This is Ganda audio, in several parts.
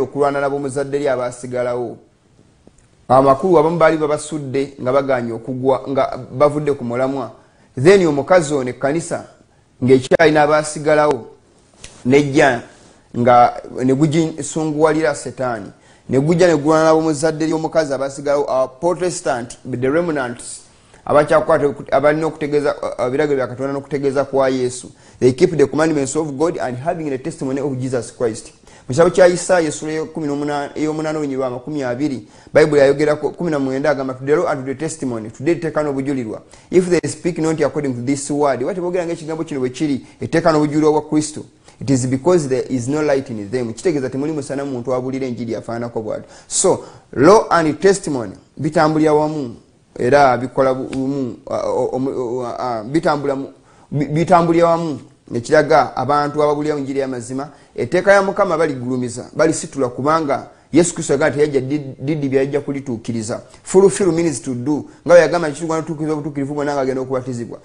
okulwana nabo muzadde ly abasigalawo amakulu abamu baali babasudde nga baganye okugwa nga bavudde ku mulamwa. Then omukazi ono ekkanisa ngaekyalina abasigalawo nejja nga negugisunguwalira setaani. Negujja negulwana nabo muzadde lyomukazi abasigalawo protestant the remnants abakyakwata abalina okutegeeza ebiragiro bya katonda n'okutegeeza kwa yesu. They keep the commandments of god and having the testimony of jesus christ mu kitabo kya isaaya esula ey'omunaana olunyirwa amakumi abiri bayibuli ayogerako 19 agamba tudero and the testimony tudde etteeka n'obujulirwa if they speak not according to this word wa tebogera ngaekigambo kino bwe kiri etteeka n'obujulirwa bwa kristo. It is because there is no light in them. Kitegeeza temuli musana muntu abulira enjiri afaananako bwati. So law and testimony bitambulira wamu era bikola bumu bitambulira wamu. Ekiraga abantu ababulira enjiri yamazima etteeka ya mukama baligulumiza balisitula kubanga yesu kristo yagaa teyajja didi byayajja kulituukiriza. Fulfill means to do nga weyagamba kitugwana tutukiriza obutuukirivu bwonna nga agenda okubatizibwa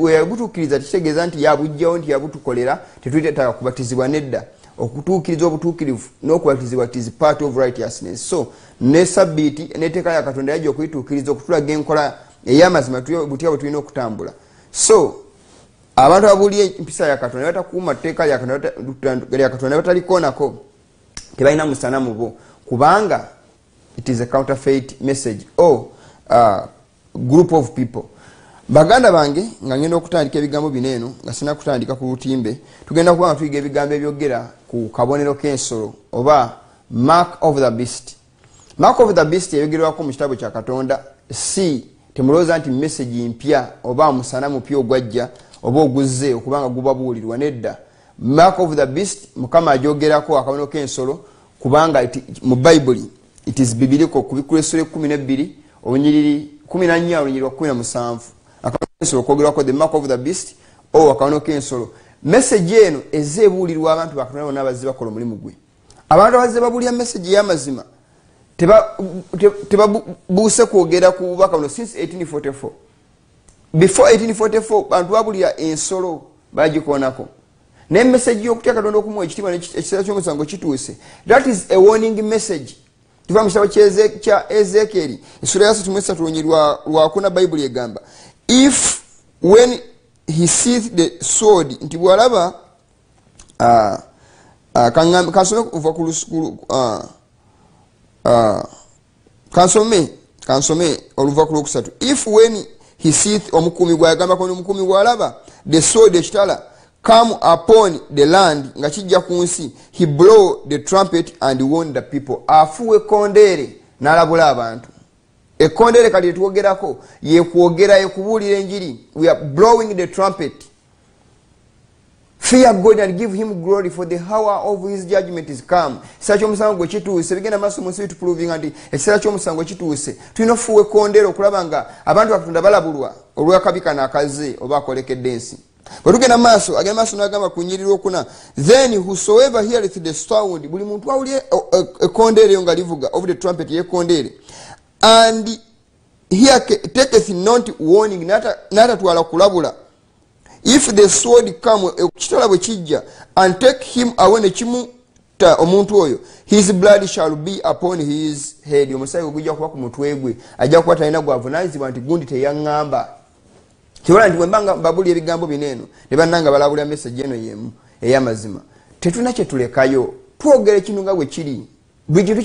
weyabutuukiriza tekitegeeza nti yabujjawo nti yabutukolera tetwetaaga kubatizibwa nedda. Okutuukiriza obutuukirivu n'okubatizibwa tis part of righteousness. So ne sabiiti neteeka ya katonda yajja okuyituukiriza okutulaga enkola ey'amazima butya bwe tulina okutambula. So abantu ababuulira empisa ya katonda batakuuma tteeka lya katonda bataliko tebalina musana mubo kubanga it is a counterfeit message. Or uh, group of people. Baganda bange nga ngenda okutandika ebigambo bino eno nga sina kutandika ku lutimbe tugenda kuba nga tuyiga ebigambo ebyogera ku kabonero k'ensolo oba mark of the beast. Mark of the beast eyogerwako mu kitabo kya katonda si temulowooza nti message mpya oba musana mupya ogwajja oba oguzze okubanga gubabuulirwa nedda. Mark of the beast mukama ajogerako akabonero k'ensolo kubanga mu bayibuli it is bibiriko kubikula esula ekumi nebiri olunyiriri kumi nanya olunyiriri wa kumi na musanvu. Akabonero kwogerwako the mark of the beast o akabonero k'ensolo. Message eno eza ebuulirwa abantu bakatonda bonna abazze bakola omulimu gwe. Abantu abazze babuulira message ey'amazima tebabuuse kwogera ku bubaka buno since 1844 before 1844 bantu babulira ensolo bagikonako naye message yokutya katonda okumuwa ekitiibwa ekiseera kyomusango kituuse. That is a warning message. Tuva mu kitabo kya ezekeri esula ya 33 lunyi lwakuna bayibuli egamba if when he seeth the sword nti bwalaba kansome kuva ku kansome kansome oluva ku lwokusatu. If when he seeth omukumi gwayagambako nomukumi bwalaba the sword ekitala come upon the land nga kijja ku nsi. He blow the trumpet and warn the people. Afuwa ekkondeere n'alabula abantu. Ekkondeere kati etwogerako yekwogera yekubuulira enjiri. We are blowing the trumpet fear god and give him glory for the hour of his judgment is come. Ekiseera kyomusango kituuse bigenda maaso munsi bitupuluvinga nti ekiseera kyomusango kituuse. Tulina ofuwa ekkondeere okulaba nga abantu bakatonda balabulwa olwakabi kano akaze oba akolekedde ensi. Bwe tugenda maaso agenda maaso nagamba ku nyiriri okuna then whosoever heareth the sound buli muntu awulye ekkondeere eyo nga livuga of the trumpet yekondeere and here taketh not warning natatwala kulabula if the sword come ekitala bwe kijja and take him away nekimutta omuntu oyo his blood shall be upon his head. Omusaayi gwe gujja kuba ku mutwe gwe ajja kuba talina gwavunanyizibwa nti gundi teyaŋŋamba. Kibola nti bwembanga babulya ebigambo bino eno ne bannanga balabulira message eno yemu ey'amazima tetulina kyetulekayo twogera ekintu nga bwe kiri. Bulikintu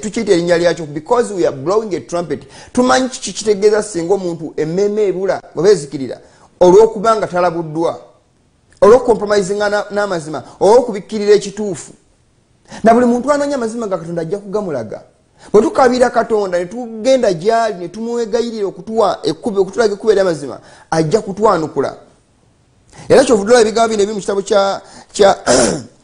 tukiyita erinnya lyakyo because we are blowing a trumpet. Tumanyi kiki kitegeeza singa omuntu emmeeme ebula oba ezikirira olwokubanga talabuddwa olwokukompromisinga n'amazima olwokubikkirira ekituufu. Na buli muntu anoonya amazima ga katonda ajja kugamulaga. Bwe tukabira katonda netugenda gyali netumwegayirira okutulaga ekkuba eryamazima ajja kutwanukula. Era kyovudula ebigambo bino ebiri mu kitabo kya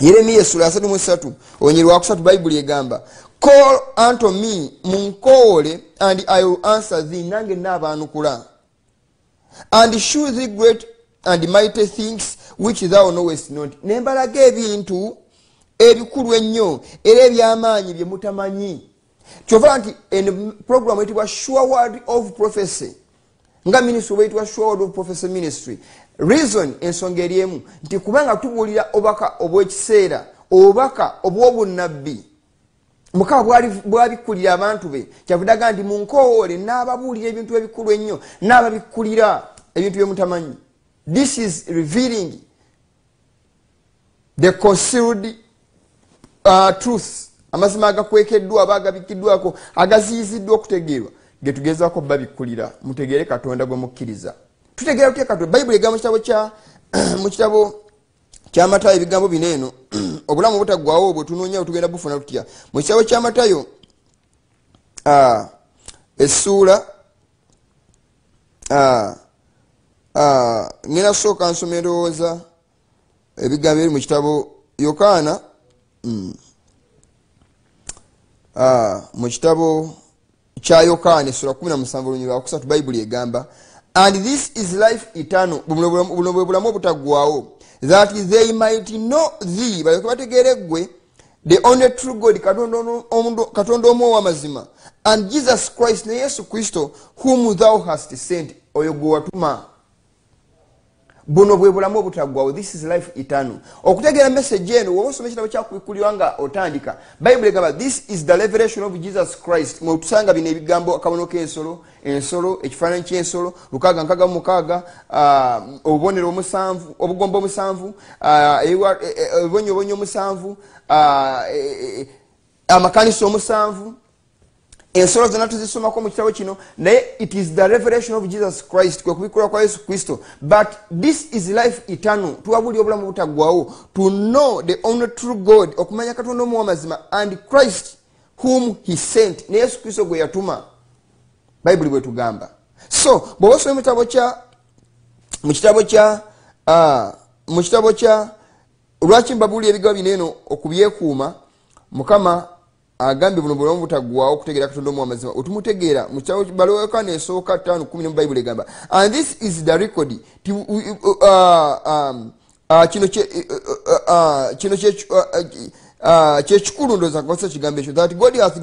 yeremiya esula 33 onyeri wakusatu bayibuli egamba call unto me munkoole and i will answer thee nange naabanukula and shew thee great and mighty things which thou knowest not. Nembalaga ebintu ebikulu ennyo era ebyamaanyi bye mutamanyi. Kyova nti program etibwa sure word of prophecy nga ministry oba etibwa sure word of prophecy ministry. Reason ensonga eri emu nti kubanga tubuulira obubaka obwekiseera obubaka obw'obunabbi mukama bwabikulira abantu be kyavudaga nti munkowoole n'ababuulira ebintu ebikulu ennyo n'ababikkulira ebintu byemutamanyi this is revealing the concealed uh, truth. Amazima agakwekeddwa aba agabikiddwako agaziyiziddwa okutegeerwa. Getugezako babikkulira mutegeere katonda gwe mukkiriza. Tutegeera tutya katonda? Bayibuli egamba mu kitabo kyamatayo ebigambo bino eno obulamu butaggwawo bwe tunoonya tugenda bufuna tutya? Mu kitabo kyamatayo essuula ngenda kusooka nsoma endowooza ebigambo ebiri mu kitabo yokaana mm, mu kitabo kya yokaana essula 17 olunyi lwakusatu bayibuli egamba and this is life eternal. Buno bulamu obutaggwawo that they might know thee. Balyoke bategeere ggwe the only true god katonda omu owamazima and jesus christ ne yesu kristo whom thou hast sent oyo gwe watuma buno bwe bulamu obutaggwawo this is life eternal. Okutegeera message eno woba osoma ekitabo kyakubikkulirwa nga otandika. Bayibuli egamba this is the revelation of jesus christ. Mwetusanga bino ebigambo akabono k'ensolo ensolo ekifaananyi ky'ensolo lukaaga nkaga mu mukaaga ah, obubonero omusanvu obugombo omusanvu ah, ebibonyoobonyo omusanvu ah, e, e, amakanisa omusanvu ensolo zonna tuzisomako mu kitabo kino naye it is the revelation of jesus christ kwe kubikulwa kwa yesu kristo. But this is life eternal. Tuwabuli obulamu butaggwawo to know the only true god okumanya katonda omu wamazima and christ whom he sent. Ne yesu kristo gwe yatuma. Bayibuli bwetugamba so bweoba osome mukitabo kya mu kitabo kya mu kitabo kya lwaki mbabuuli ebigabo bineeno okubyekuuma? Mukama agambye buno bulamu butaggwawo okutegeera katonda omu amazima otumutegeera mubalowekana esooka 5 mu bayibuli egamba and this is the record. Kino kyekikulu ndoza kukozesa kigambo ekyo that god hath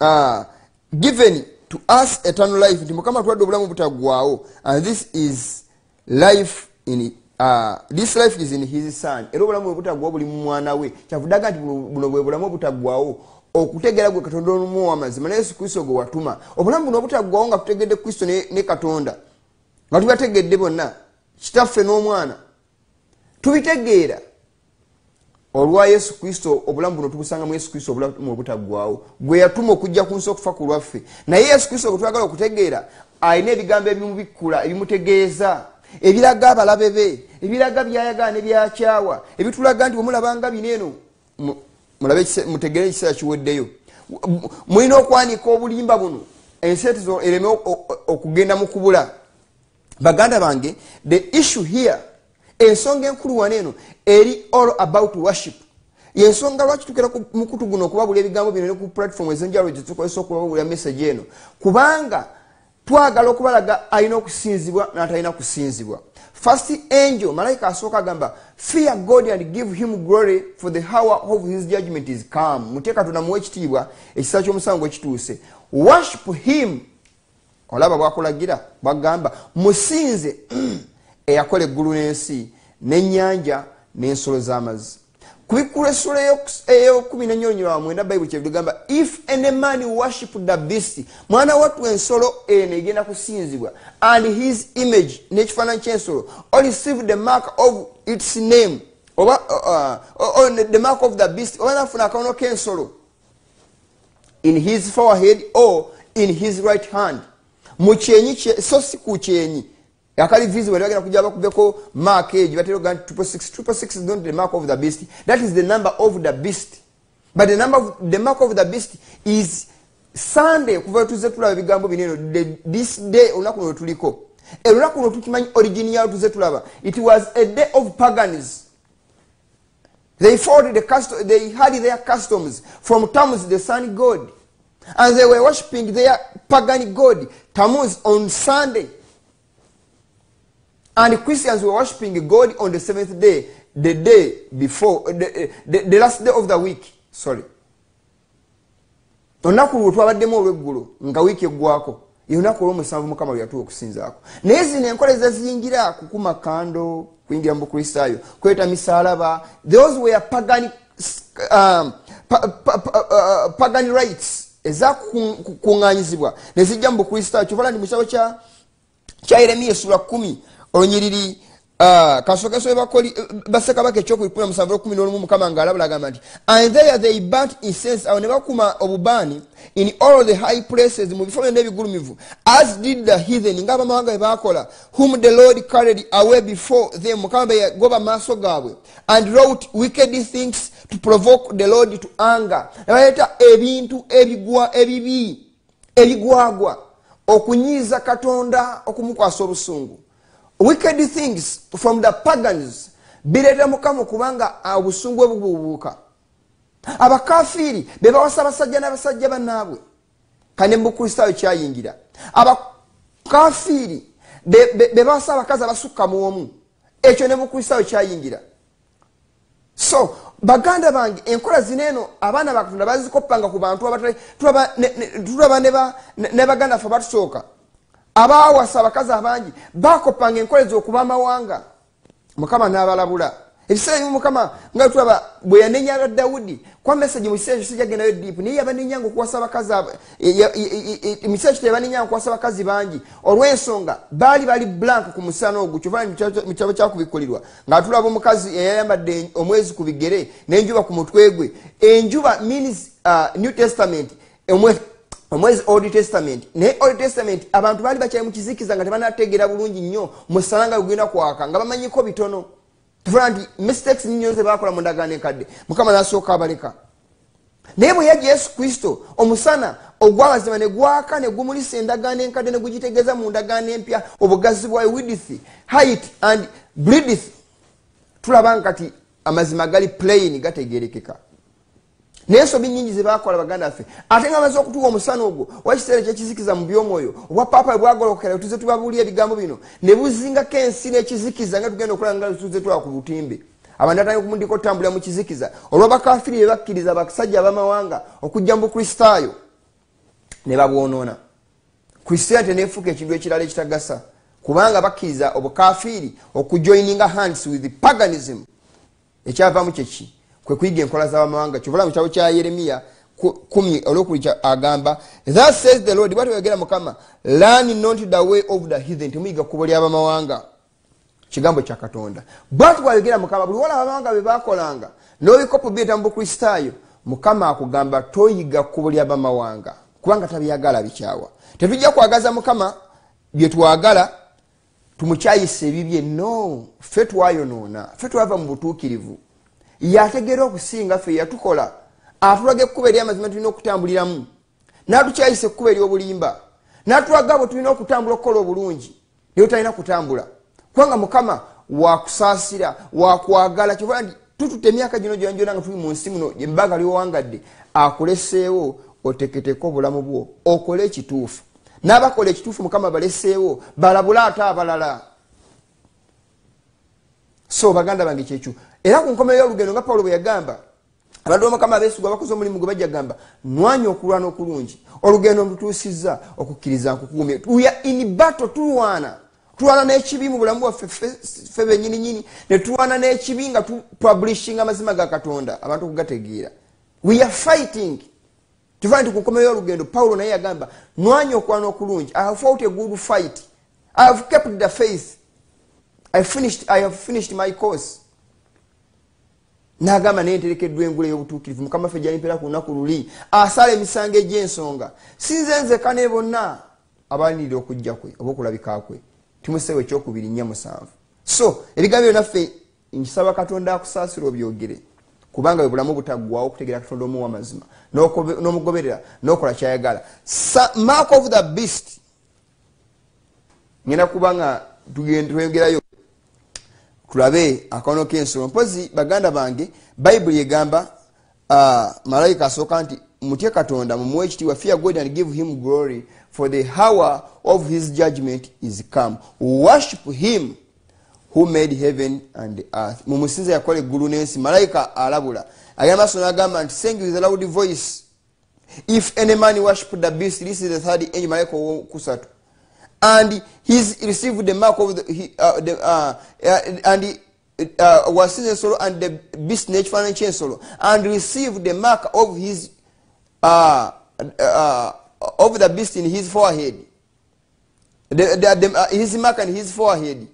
uh, given to us eternal life. Nti mukama twadde obulamu butaggwawo and this is life in Uh, this life is in his son. Era obulamu bwe butaggwawo buli mu mwana we. Kyavuddaga nti buno bwe bulamu obutaggwawo okutegeera gwe katonda olumu wamazima ne yesu kristo gwe watuma. Obulamu buno obutaggwawo nga tutegedde kristo ne katonda nga tubategedde bonna kitaffe n'omwana. Tubitegeera olwa yesu kristo obulamu buno tubusanga mu yesu kristo obulamu obutaggwawo gwe yatuma okujja ku nsi okufa ku lwaffe. Naye yesu kristo gwe twagala okutegeera alina ebigambo ebimubikkula ebimutegeeza. Ebiraga abalabe be ebiraga byayagala ne byakyawa ebitulaga nti bwemulabanga bineeno mulabe mutegere ekiseera kiweddeyo mulina okwanika obulimba buno enseetezo ereme okugenda mu kubula. Baganda bange the issue here ensonga enkulu wane eno eri all about worship. Yensonga lwaki tukera mukutu guno okubabula ebigambo bino ne ku platform ezenjalo zetukozesa okubabulira message eno? Kubanga twagala okubalaga alina okusinzibwa natalina kusinzibwa. First angel malayika asooka agamba fear god and give him glory for the hour of his judgment is come. Mutye katonda muwe ekitiibwa ekisa ky'omusango ekituuse. Worship him. Olaba bwakulagira bwagamba musinze eyakola eggulu n'ensi n'ennyanja n'ensolo z'amazzi kubikkula essula eyokumi nenyonyolwa mwenda bayibuli kyebigamba if any man worship the beast mwana wattu ensolo eno egenda kusinzibwa and his image n'ekifaananyi kyensolo or receive the mark of its name oba uh, uh, the mark of the beast oba nafuna akawono k'ensolo in his forehead or in his right hand. Mu kyenyi so si ku kyenyi akali visible bagenda kujja bakubeko mark egyo batera ogaa nti 6 is not the mark of the beast. That is the number of the beast. But the, number of, the mark of the beast is sunday kuva tuze tulaba ebigambo bineno this day olunaku luno tuliko. Olunaku luno tukimanyi origin yawo tuze tulaba. It was a day of pagans. They followed the custom, they had their customs from tammuz the sun god. And they were worshipping their pagan god tammuz on sunday and christians were worshipping god on the seventh day the day before the, the, the last day of the week. Sorry. Olunaku lwe twabaddemu olweggulo nga wiiki eggwako yelunaku olwomusanvu mukama lwe yatuwa okusinzaako. Naye zino enkola ezaziyingira kukuma kando kuyingira mu bukristaayo kweta misalaba those were pagan um, pa, pa, pa, uh, pagan rights ezakuŋŋanyizibwa nezijja mu bukristaayo kyovala nti mu kitabo kya yeremiya esula kumi olunyiriri uh, kasokeso basekabaka ekyokubikumi namusanvu olukumi n'olumu mukama ngaalabula agamba nti and there they burnt incense. Awo ne bakuma obubaani in all the high places mu bifo byonna ebigulumivu as did the heathen ngaabamawanga bebakola whom the lord carried away before them. Mukama beyagoba maaso gaabwe and wrote wicked things to provoke the lord to anger. Nebaleeta ebintu ebigwa ebibi ebigwagwa okunyiiza katonda okumukwasa obusungu wicked things from the pagans. Bireeta mukama okubanga obusungu bwe bubuubuuka abakafiiri bebawasa abasajja n'abasajja bannaabwe. Kandi mubukristaayo kyayingira. Abakafiiri bebawasa abakazi abasukka mu omu. Ekyo ne mubukristaayo kyayingira. So baganda bange enkola zino eno abaana bakatonda bazikoppanga ku bantu tulaba ne baganda ffe batusooka abawasa abakazi abangi bakoppanga enkola ezokuba amawanga. Mukama n'abalabula. Ebiseera bimu mukama nga tulaba bwe yanenyaga dawudi kwa message mu kiseera ekyo sijagendayo deep. Naye yabanenyanga okuwasa abakazi mu kiseera ekyo yabanenyanga okuwasa abakazi bangi. Olw'ensonga baali bali blank ku musana ogwo kyova mu kitabo kyakubikulirwa nga tulaba omukazi eyayambadde omwezi ku bigere n'enjuba ku mutwe gwe. Enjuba means uh, new testament omwezi old testament. Naye old testament abantu baali bakyali mukizikiza nga tebanategeera bulungi nnyo musana nga gugenda kwaka nga bamanyiko bitono. Tufuna nti mistakes nnyo zebakola mu ndagaano enkadde mukama nasooka abaleka. Naye bwe yajja yesu kristo omusana ogwamazima ne gwaka ne gumulisa endagaano enkadde ne gugitegeeza mu ndagaano empya obugazi bwayo widith height and bridith tulaba nga kati amazima gali plain gategerekeka naye ensobi nyingi zebakola baganda ffe. Ate nga amaze okutuwa omusana ogwo wakiseera kyekizikiza mu byomwoyo obwa papa bwagolokera tuze tubabuulira ebigambo bino. Ne buzingako ensi nekizikiza nga tugenda okulaba nga tuze twala ku butimbe. Abantu atandika okumundika otambulira mu kizikiza. Olwabakafiri be bakkiriza basajja abamawanga okujja mu bukristaayo ne babwonoona. Kristian tenefuuka ekintu ekirala ekitagasa kubanga bakkiriza obukafiiri okujoininga hands with paganism. Ekyavamu kyeki kwekuyiga enkola zabamawanga kyovula mu kitabo kya yeremiya kumi olwokuli agamba that says the lord bwatwegera mukama learn not the way of the heathen. Temuyiga kkubo lyabamawanga kigambo kya katonda. Bwati bwayogera mukama buli wala abamawanga bebakolanga nobikopo byeta mu bukristaayo mukama akugamba toyiga kkubo lyabamawanga kubanga tabyagala bikyawa. Tetujja kwagaza mukama byetwagala tumukyayisa ebibye no ffe twayonoona ffe twava mu butuukirivu yategeera okusinga ffe yatukola. Atulaga ekkuba eryamazima tulina okutambuliramu. Natukyayisa ekkuba eryobulimba. Natulaga bwe tulina okutambula okukola obulungi naye talina kutambula. Kubanga mukama wakusaasira wakwagala kyova nti tututa emyaka gino gyonagyona nga tuli mu nsi muno embaga lyowangadde akuleseewo oteketeko obulamu bwo okole ekituufu. N'abakola ekituufu mukama baleseewo balabule ate abalala. So baganda bange kyekyo era ku nkomeyo y'olugendo nga pawulo bwe yagamba abantu bamukama abeesigwa bakoze omulimu gwe bajja gamba nwanya okulwana okulungi olugendo lutuusizza okukkiriza nkukuumye. Uya in battle tulwana. Tulwana n'ekibi mu bulamu bwaffe ffe benyininyini ne tulwana n'ekibi nga tupublishinga amazima ga katonda abantu okugategeera. We are fighting. Tuva nti ku nkomeyo y'olugendo pawulo naye yagamba nwanya okulwana okulungi i have fought a good fight. I have kept the faith. I, finished, i have finished my course nagamba naye nterekeddwa engula ey'obutuukirivu mukama ffe gyalimpera ku lunaku luli asala emisango egy'ensonga. Sinze nzeka ne bonna. Abalinirira okujja kwe oba okulabika kwe timusewo ekyokubiri nnya musanvu. So ebigambo byonaffe nkisaba katonda akusaasira obyogere kubanga bwe bulamu butaggwawo okutegeera katonda omuwa amazima n'omugoberera n'okola kyayagala. Mark of the beast. Ngenda kuba nga tweyogerayo tulabe akawono k'ensolo mpozi baganda bange bayibuli egamba uh, malayika asooka nti mutye katonda mumuwe ekitiibwa fear god and give him glory for the hour of his judgment is come. Worship him who made heaven and the earth mumusinza yakola eggulu n'ensi malayika alabula. Agamaso nagamba nti sing with a loud voice. If any man worship the beast this is the third angel malayika owokusatu and he received the mark of the, he, uh, the, uh, uh, and uh, wasinza ensolo and the beast n'ekifaananyi ky'ensolo and received the mark of his uh, uh, of the beast in his forehead. The, the, the, uh, his mark and his forehead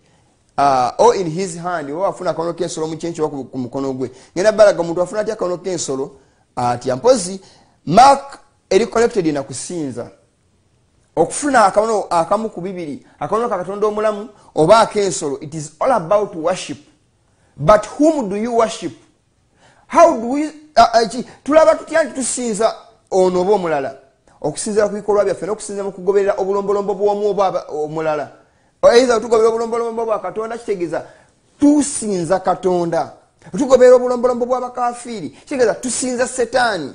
uh, or in his hand. Oba wafuna akanono k'ensolo mu kyenki oba ku mukono gwe. Ngenda balaga omuntu afuna atya akanono k'ensolo atya mpozi mark eri collected na kusinza okufuna akanono akamu ku bibiri akanono ka katonda omulamu oba ak'ensolo it is all about worship. But whom do you worship? How do we uh, uh, tulaba tutya nti tusinza ono oba omulala? Okusinzira ku bikolwa byaffe n'okusinzira mu kugoberera obulombolombo bwomu oba omulala. Eiza tugoberera obulombolombo bwa katonda? Kitegeeza tusinza katonda. Tugoberera obulombolombo bwabakafiiri kitegeeza tusinza setaani.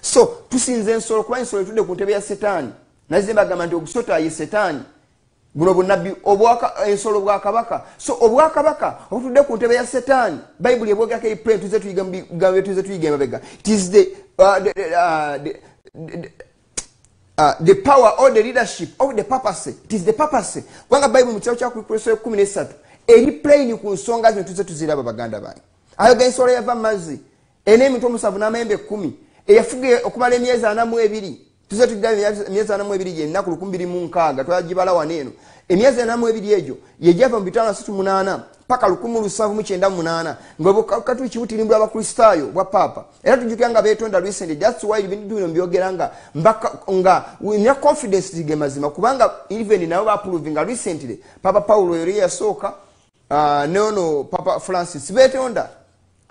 So tusinza ensolo kuba ensolo etudde ku ntebe ya setaani nazize bagamba nti ogusota ye setaani buno bunabbi ensolo bwakabaka so obwakabaka obutudde ku ntebe ya setaani bayibuli ebwogako epre tuze tuyiga emabega it is the, uh, the, uh, the, the, Uh, the power or the leadership of the purpose it is the purpose kubanga bayibuli mu kitabo kyakulikulesa ekumi nesatu eri plain ku nsonga zino tuze tuziraba baganda bange. Ayoga ensolo yava mazzi erina emitwe omusanvu n'amayembe ekkumi eyafuga okumala emyezi anamu ebiri tuze tudda emyezi anamu ebiri gyennaku lukumi biri mu nkaaga twagibala waneeno emyezi anamu ebiri egyo yegyava mu bitaano asatu munaana paka lukumi lusanvu mukyenda munaana nga kibutirimbula abakristaayo bwa paapa era tujukira nga betonda recent thats why bino mbyogera nga nga nina confidence zige mazima kubanga even nabo baprovinga recently papa paulo yeri yasooka uh, neono papa francis betonda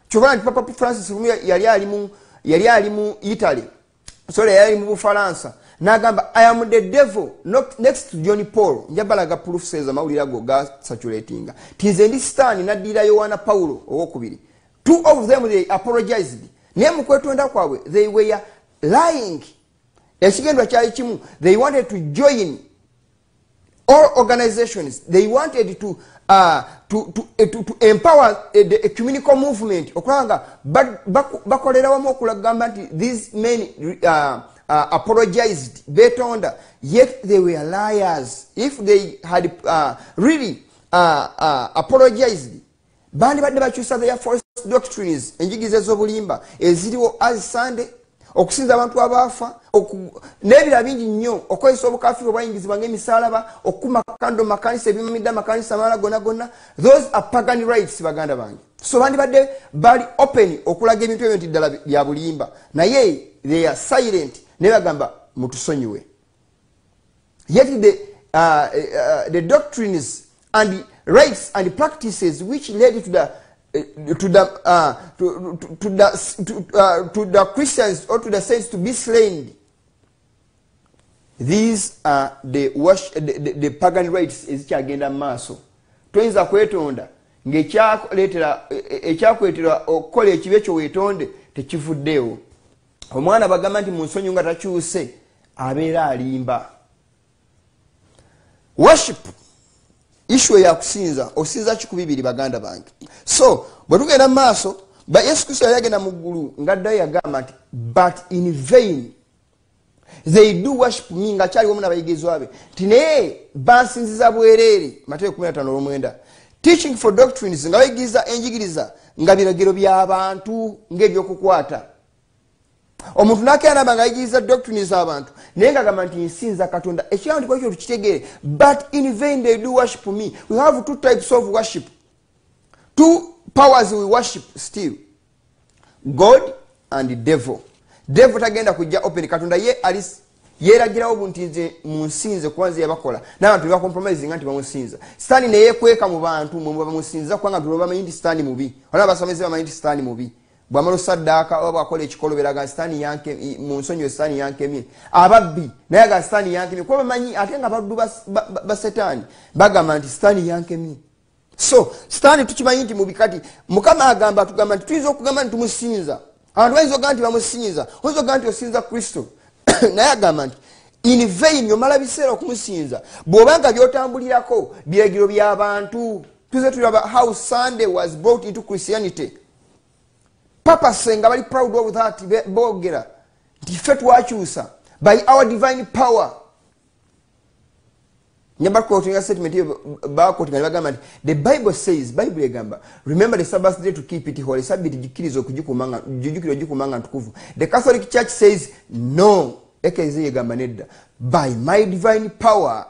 kyobala nti papa francis yali yali ali mu italy sole yali ali mu bufalansa nagamba i am the devil. Next to john paul. Njabalaga prufseza mawulire ago gasaturatinga tinze ndi sitaani naddira yowaana paulo owokubiri. Two of them they apologized. Naye mukwetonda kwabwe they were lying. Ekigendwa kyali kimu they wanted to join all organizations. They wanted to uh, to, to, uh, to, to empower uh, the ecumenical movement. Okulaba nga bakolera wamu okulagamba nti these men uh, uh, apologized betonda. Yet they were liars. If they had uh, really uh, uh, apologized bandi badde bakyusa their false doctrines enjigiriza ez'obulimba eziriwo as sunday okusinza abantu abaafa n'ebira bingi nnyo okukozesa obukafiiri obwayingizibwa ngaemisalaba okukuma kando makanisa ebimamidde amakanisa amala gonna gonna those are pagan rights baganda bange. So bandibadde bali open okulaga ebintu ebyo nti ddala bya bulimba. Naye they are silent naye bagamba mutusonyiwe. Yet the, uh, uh, the doctrines and rights and practices which led to the to the, uh, to, to, to, the, to, uh, to the Christians or to the saints to be slain. These are the, wash, the, the, the pagan rites ezikyagenda mu maaso. Toyinza kwetonda ngaekyakwetera okukola ekibi ekyo weetonde tekivuddewo omwana bagamba nti mu nsonyi nga takyuse abeera alimba. Worship issue yakusinza osinza kiku bibiri baganda bange? So bwe tugenda mu maaso yesu kristo yali agenda mu ggulu ngaddayo yagamba nti but in vain they do worship me nga kyaliwomu nabayigizwa be. Nti naye bansinziza bwereere mateeka 15 teaching for doctrines nga bayigiriza enjigiriza nga biragiro by'abantu ng'ebyokukwata omuntu nakeanaba nga ayigiriza doctrines abantu naye nga gamba nti nsinza katonda. Ekigambo tikyo tukitegeere. But in vain they do worship me. We have two types of worship. Two powers we worship still. God and devil. Devil tagenda kujja open. Katonda ye ali yeragirawo bunti nze munsinze kuba nze yabakola. Nabantu nebacompromisinga nti bamusinza. Sitaani neyekweka mu bantu mwe bamusinza kubanga nti bamanyi nti sitaani mubi. Olaba basomezi bamanyi nti sitaani mubi bwamala osaddaaka oba bwakola ekikolo beraga sitaani mu nsonyi sitaani yankemye ababbi naye aga sitaani yankemye kuba bamanyi ate nga baddu basetaani bagamba nti sitaani yankemye. So sitaani tukimanyi nti mubi kati mukama agamba tugamba nti tuyinza okugamba nti tumusinza. Abantu bayinza okugamba nti bamusinza oyinza okugamba nti osinza kristo. Naye agamba nti in vain omala biseera okumusinza bw'obanga byotambulirako biragiro by'abantu tuze tulaba how sunday was brought into christianity papase nga bali proud of that boogera. Nti ffe twakyusa by our divine power. Nyabakotinga statement the bible says remember the sabbath day to keep it holy. The catholic church says no. Nedda. By my divine power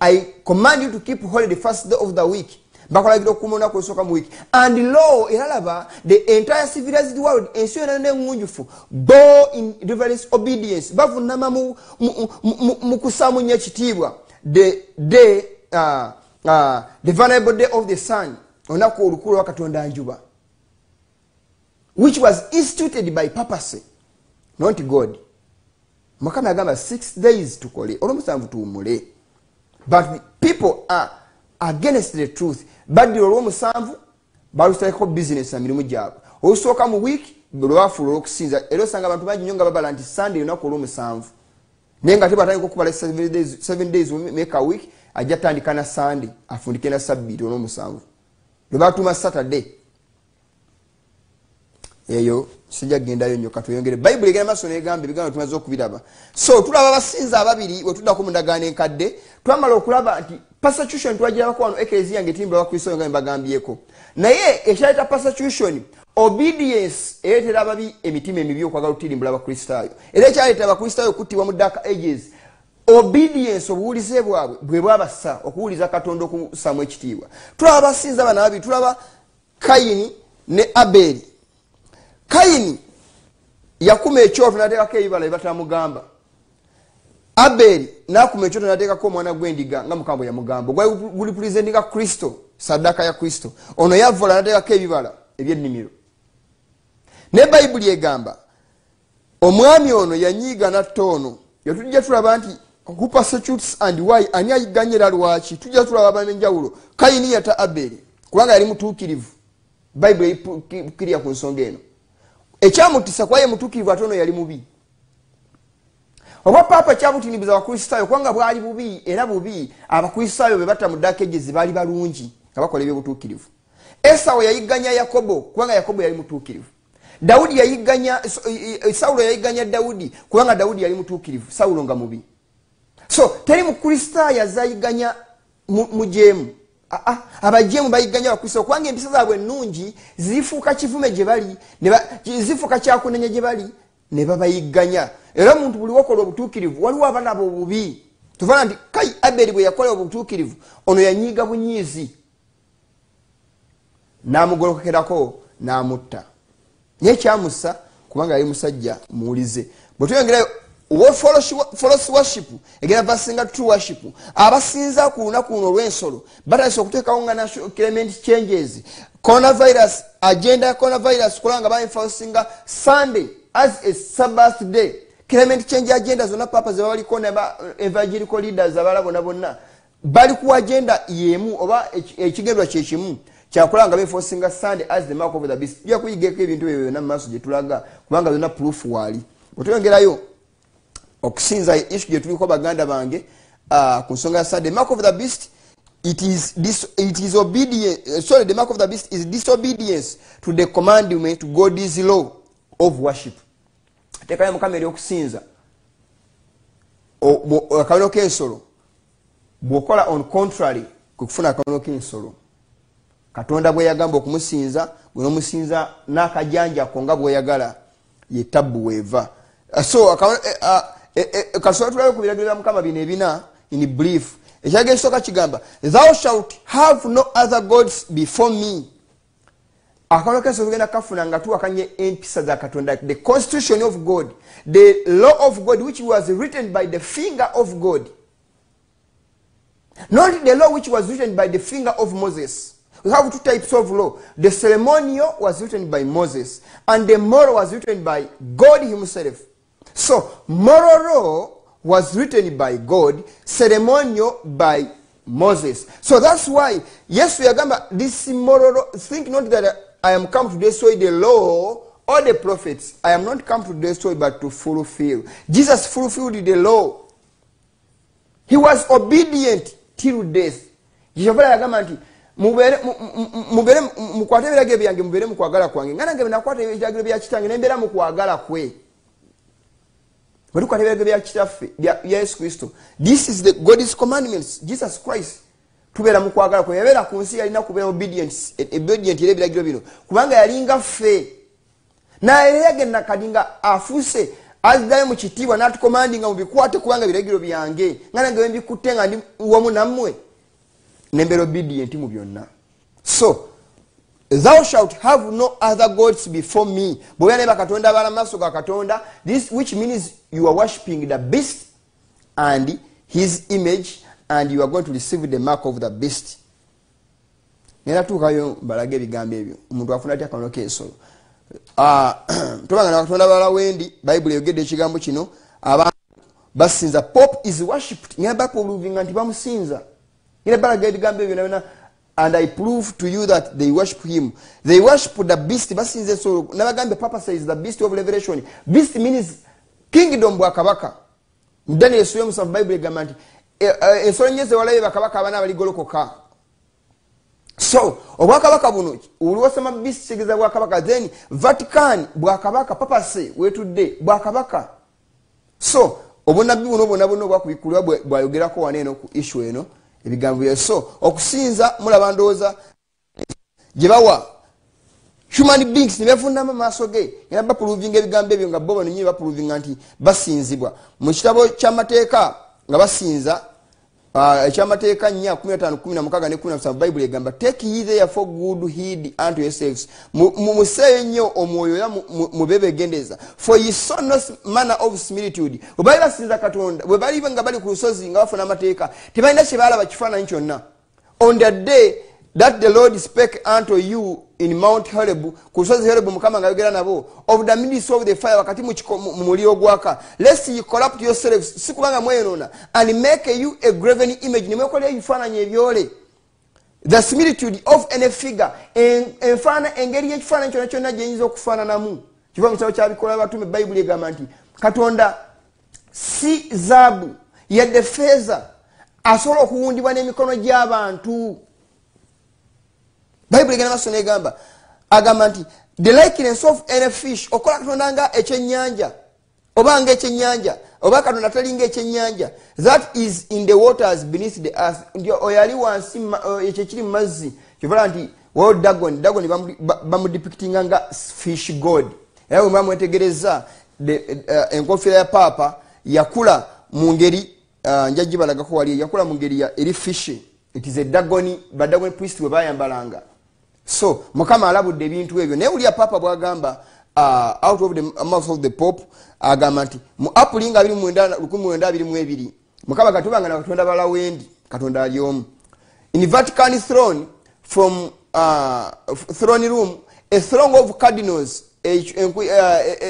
i command you to keep holy the first day of the week bakolagira okukuma olunaku olusooka mu wiiki. And law era laba the entire civilized world ensi yona nengunjufu go in reverence obedience. Bavunama mu kusamunya ekitiibwa. The day uh, uh, the vulnerable day of the sun olunaku olukulu lwa katonda njuba which was instituted by papacy not god. Mukama yagamba six days tukole. Olwomusanvu tuwumule but people are against the truth. Baddira olwomusanvu balusitaleko bisinesi na mirimu gyabwe. Olusooka mu wiiki lwebafuula olwokusinza era osanga abantu bangi nyo nga babala nti sunday olunaku olwomusanvu naye nga tebatandika okubala seven days make a week ajja tandika na sunday afundike na sabbiiti olwomusanvu lwebatuma saturday eyo sijja kugendayo nyo katweyongere bayibuli egenda maaso negamba ebigambo tumaze okubiraba. So tulaba abasinza ababiri wetuddaku mundagaano enkadde twamala okulaba nti persecution twagirabako wano ekereziya nga etimbula bakristo nga mbagambyeko naye ekyaleeta persecution obedience ereetera ababi emitima emibi okwagala okutirimbula abakristaayo era ekyaleeta abakristaayo okuttibwa mu dark ages obedience obuwulize bwabwe bwe bwabassa okuwuliza katonda okusamu ekitiibwa. Tulaba abasinza bana babiri tulaba kayini ne aberi kayini yakuma ekyoto nateekako ebibala byebatamugamba aberi nakuma ekyoto nateekako omwana gwendiga nga mukama bwe yamugamba. Gwali guli pulizendinga kristo sadaka ya kristo. Ono yavola nateekako ebibala ebyennimiro. Ne bayibuli egamba omwami ono yanyiiga natta ono. Yetujja tulaba nti hupasecutes and wy ani ayiganyera lwaki? Tujja tulaba banenjawulo kayini yata aberi kubanga yali mutuukirivu. Bayibuli ekirya ku nsonga eno ekyamutisa kuba ye mutuukirivu ate ono yali mubi. Oba paapa kyabutinibiza abakristaayo kubanga bwali bubi era bubi abakristaayo be batta mu dakegezi baali balungi nga bakola ebyobutuukirivu. Esawo yayiganya yakobo kubanga yakobo yali mutuukirivu. Dawudi yayiganya sawulo yayiganya dawudi kubanga dawudi yali mutuukirivu. Sawulo nga mubi. So teri mukristaayo azayiganya mujeemu abajeemu bayiganya abakristaayo kubanga empisa zaabwe ennungi zifuuka kivume gye bali zifuuka kyakunenya gye bali ne babayiganya. Era omuntu buli wakola obutuukirivu waliwo abanabo obubi tufaana nti kai aberi bwe yakola obutuukirivu ono yanyiiga bunyiizi. N'amugolokokerako n'amutta. Naye kyamussa kubanga yali musajja muwulize. Bwe tuyongerayo folos worship? Egenda basinga true worship. Abasinza ku lunaku luno olw'ensolo batandise okuteekawo nga clement changes. Coronavirus agenda ya coronavirus kulanga bainfasinga sunday as a sabbath day. Clement change agenda zonna papa zebabaliko neba evangelical leaders abala bonna bonna bali ku agenda yemu oba ekigendwa kyekimu kyakola nga befosinga sunday as the mark of the beast. Tujja kuyigeko ebintu ebyo byonna mumaaso gyetulaga kubanga byonna proof waali. Bwetuyongerayo okusinza isu gyetuliko baganda bange uh, ku nsonga ya sunday. Mark of the beast it is, it is uh, sorry the mark of the beast is disobedience to the commandment to god's law of worship. Teekayo mukama eri okusinza. Akabino k'ensolo bw'okola on contrary kwekufuna akabino k'ensolo. Katonda bweyagamba okumusinza gwenomusinza n'akajanjako nga bweyagala yetabbu weeva so kasobola tulabe ku biragiro bya mukama bino ebina in brief. Ekyaga ekisooka kigamba thou shalt have no other gods before me. Akabalo kensi tugenda kafuna nga tuwakanye empisa za katonda. The constitution of god the law of god which was written by the finger of god. Not the law which was written by the finger of moses. We have two types of law. The ceremonial was written by moses and the moral was written by god himself so moral was written by god ceremonial by moses. So that's why yes we yesu yagamba this moral think not that i am come to destroy the law or the prophets. I am not come to destroy but to fulfill. Jesus fulfilled the law. He was obedient till death. Kyekyovala yagamba nti mukwate ebiragiro byange mubeere mukwagala kwange. Nga nange nakwata ebiragiro bya kitange kwe bwetukwata ebiragiro bya kitaffe bya yesu kristo. This is the god's commandments jesus christ. Tubeera mu kwagala kwe yabeera ku nsi yalina kubeera obedient era ebiragiro bino. Kubanga yalinga ffe. Naye yagenda kadi nga afuuse azzayo mu kitiibwa n'atukomandi nga mubikwate kubanga biragiro byange. Nga nange wembikutte nga ndi wamu nammwe. Nembeera obedient mu byonna. So thou shalt have no other gods before me. Bweobeera naye abala maaso ga katonda. This which means you are worshipping the beast and his image and you are going to receive the mark of the beast. Ngenda tuukayo mbalaga ebigambo ebyo. Omuntu afuna atya akanono kensolo ah, tobanga nakatonda balala wendi bayibuli eyogedde ekigambo kino abantu basinza. Pop is worshipped. Ngenda bapuluvinga nti bamusinza. Balaga ebigambo ebyo nabona and i prove to you that they worship him. They worship the beast. Basinza ensolo nabagambye papa says the beast of revelation. Beast means kingdom bwakabaka. Daniel esuyo musanvu bayibuli egamba nti e, e, ensolo nye zewalabe bakabaka abana abaligolokoka so obwakabaka buno oliwosema bisi kitegeeza bwakabaka then vatican bwakabaka papase wetudde bwakabaka. So obunabbi buno bwona bwona obwakubikulibwa bwayogerako waneeno ku issu eno ebigambo byo so okusinza mulaba ndowooza gyebawa human beings nebevundamu maaso ge era bapuluvinga ebigambo ebyo nga bo banonyi bapuluvinga nti basinzibwa. Mu kitabo kyamateeka nga basinza ekyamateeka 45 bayibuli egamba take ye therefore good heed unto yourselves. Museeyo nnyo omwoyo era mubebegendeza for ye saw no manner of similitude. Bwebali basinza katonda bwebali nga bali ku lusozi nga bafuna amateeka tebalina kyebalaba kifaananyi kyonna. On the day that the lord spake unto you in mount horeb ku lusozi horeb mukama nga yogera nabo of the ministry of the fire wakati mu muliro ogwaka. Lest ye corrupt yourselves si kubanga mweyonoona and make you a graven image. Nemwekolera ebifaananyi ebyole. The similitude of any figure enfaana engeri yekifaananyi kyonna kyonna gyenyinza okufaananamu. Kiva mu kitabo kyabikola batume bayibuli egamba nti katonda si zaabu yadde feeza asobola okuwundibwa n'emikono gy'abantu bayibuli egenda maso negamba agamba nti the likeness of any fish okola katonda nga ekyenyanja oba nga ekyenyanja oba katonda talinga ekyenyanja that is in the waters beneath the earth. Nti oyo ali wansi ekyo kiri mumazzi kivala nti wao dagon dagon bamudipictinga nga fish god. Era bwe bamwetegereza uh, enkofiira ya paapa yakula mu ngeri uh, njagibalagako wali yakula mu ngeri eri fish. It is a dagoni badagon priest bwe bayambalanga so mukama alabudde ebintu ebyo. Naye wulya papa bwagamba uh, out of the mouth of the pope agamba nti mu apuli nga 1922 mukama katubanga na katonda bala wendi katonda ali omu. In vatican throne from uh, throne room a throng of cardinals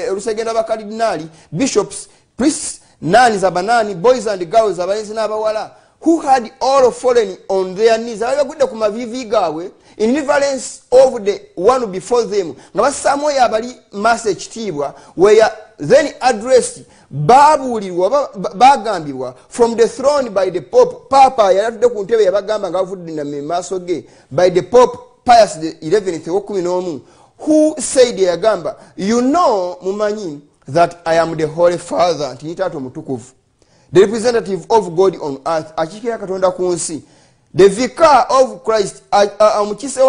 olusegenda uh, bakardinali bishops priests nani zabanani boys and girls abalenzi n'abawala who had all fallen on their knees. Abali bagudde ku mavivi gaabwe in reverence of the one before them. Nga bassaamu oyo abali maaso ekitiibwa weya then addressed babuulirwa bagambibwa from the throne by the pope. Papa yali atudde ku ntebe yabagamba nga bavudde mu maaso ge by the pope pius the 11th owokumi n'omu. Who said yagamba you know mumanyi that i am the holy father nti nyitaata omutukuvu. The representative of god on earth akiikira katonda ku nsi the vicar of christ omukise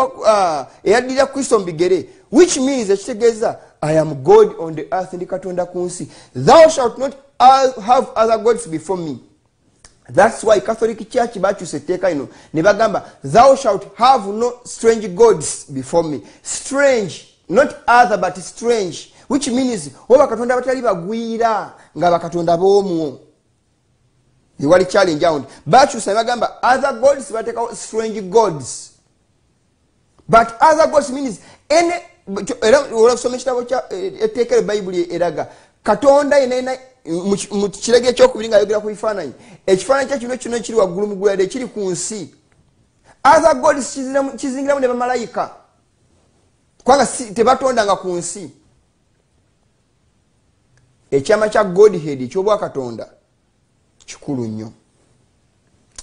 eyaddirira kristo mubigere which means ekitegeeza i am god on the earth ndi katonda ku nsi. Thou shalt not have other gods before me. Thats why catholic church bakyusa etteeka lino ne bagamba thou shalt have no strange gods before me. Strange not other but strange. Which means oba bakatonda batali bagwira nga bakatonda boomwo ewali challenge awo nti bakyusa nebagamba other gods batekawo strange gods. But other gods means era olasoma ekitabo etteekero bayibuli eraga. Katonda yenayina mu kiragiro ekyokubiri nga ayogera ku bifaananyi ekifaananyi kyekino kino kiri waggulu mugulade ekiri ku nsi. Other gods kizingiramu ne bamalayika. Kubanga tebatondanga ku nsi. Ekyama kya godhead ekyobwakatonda kikulu nnyo.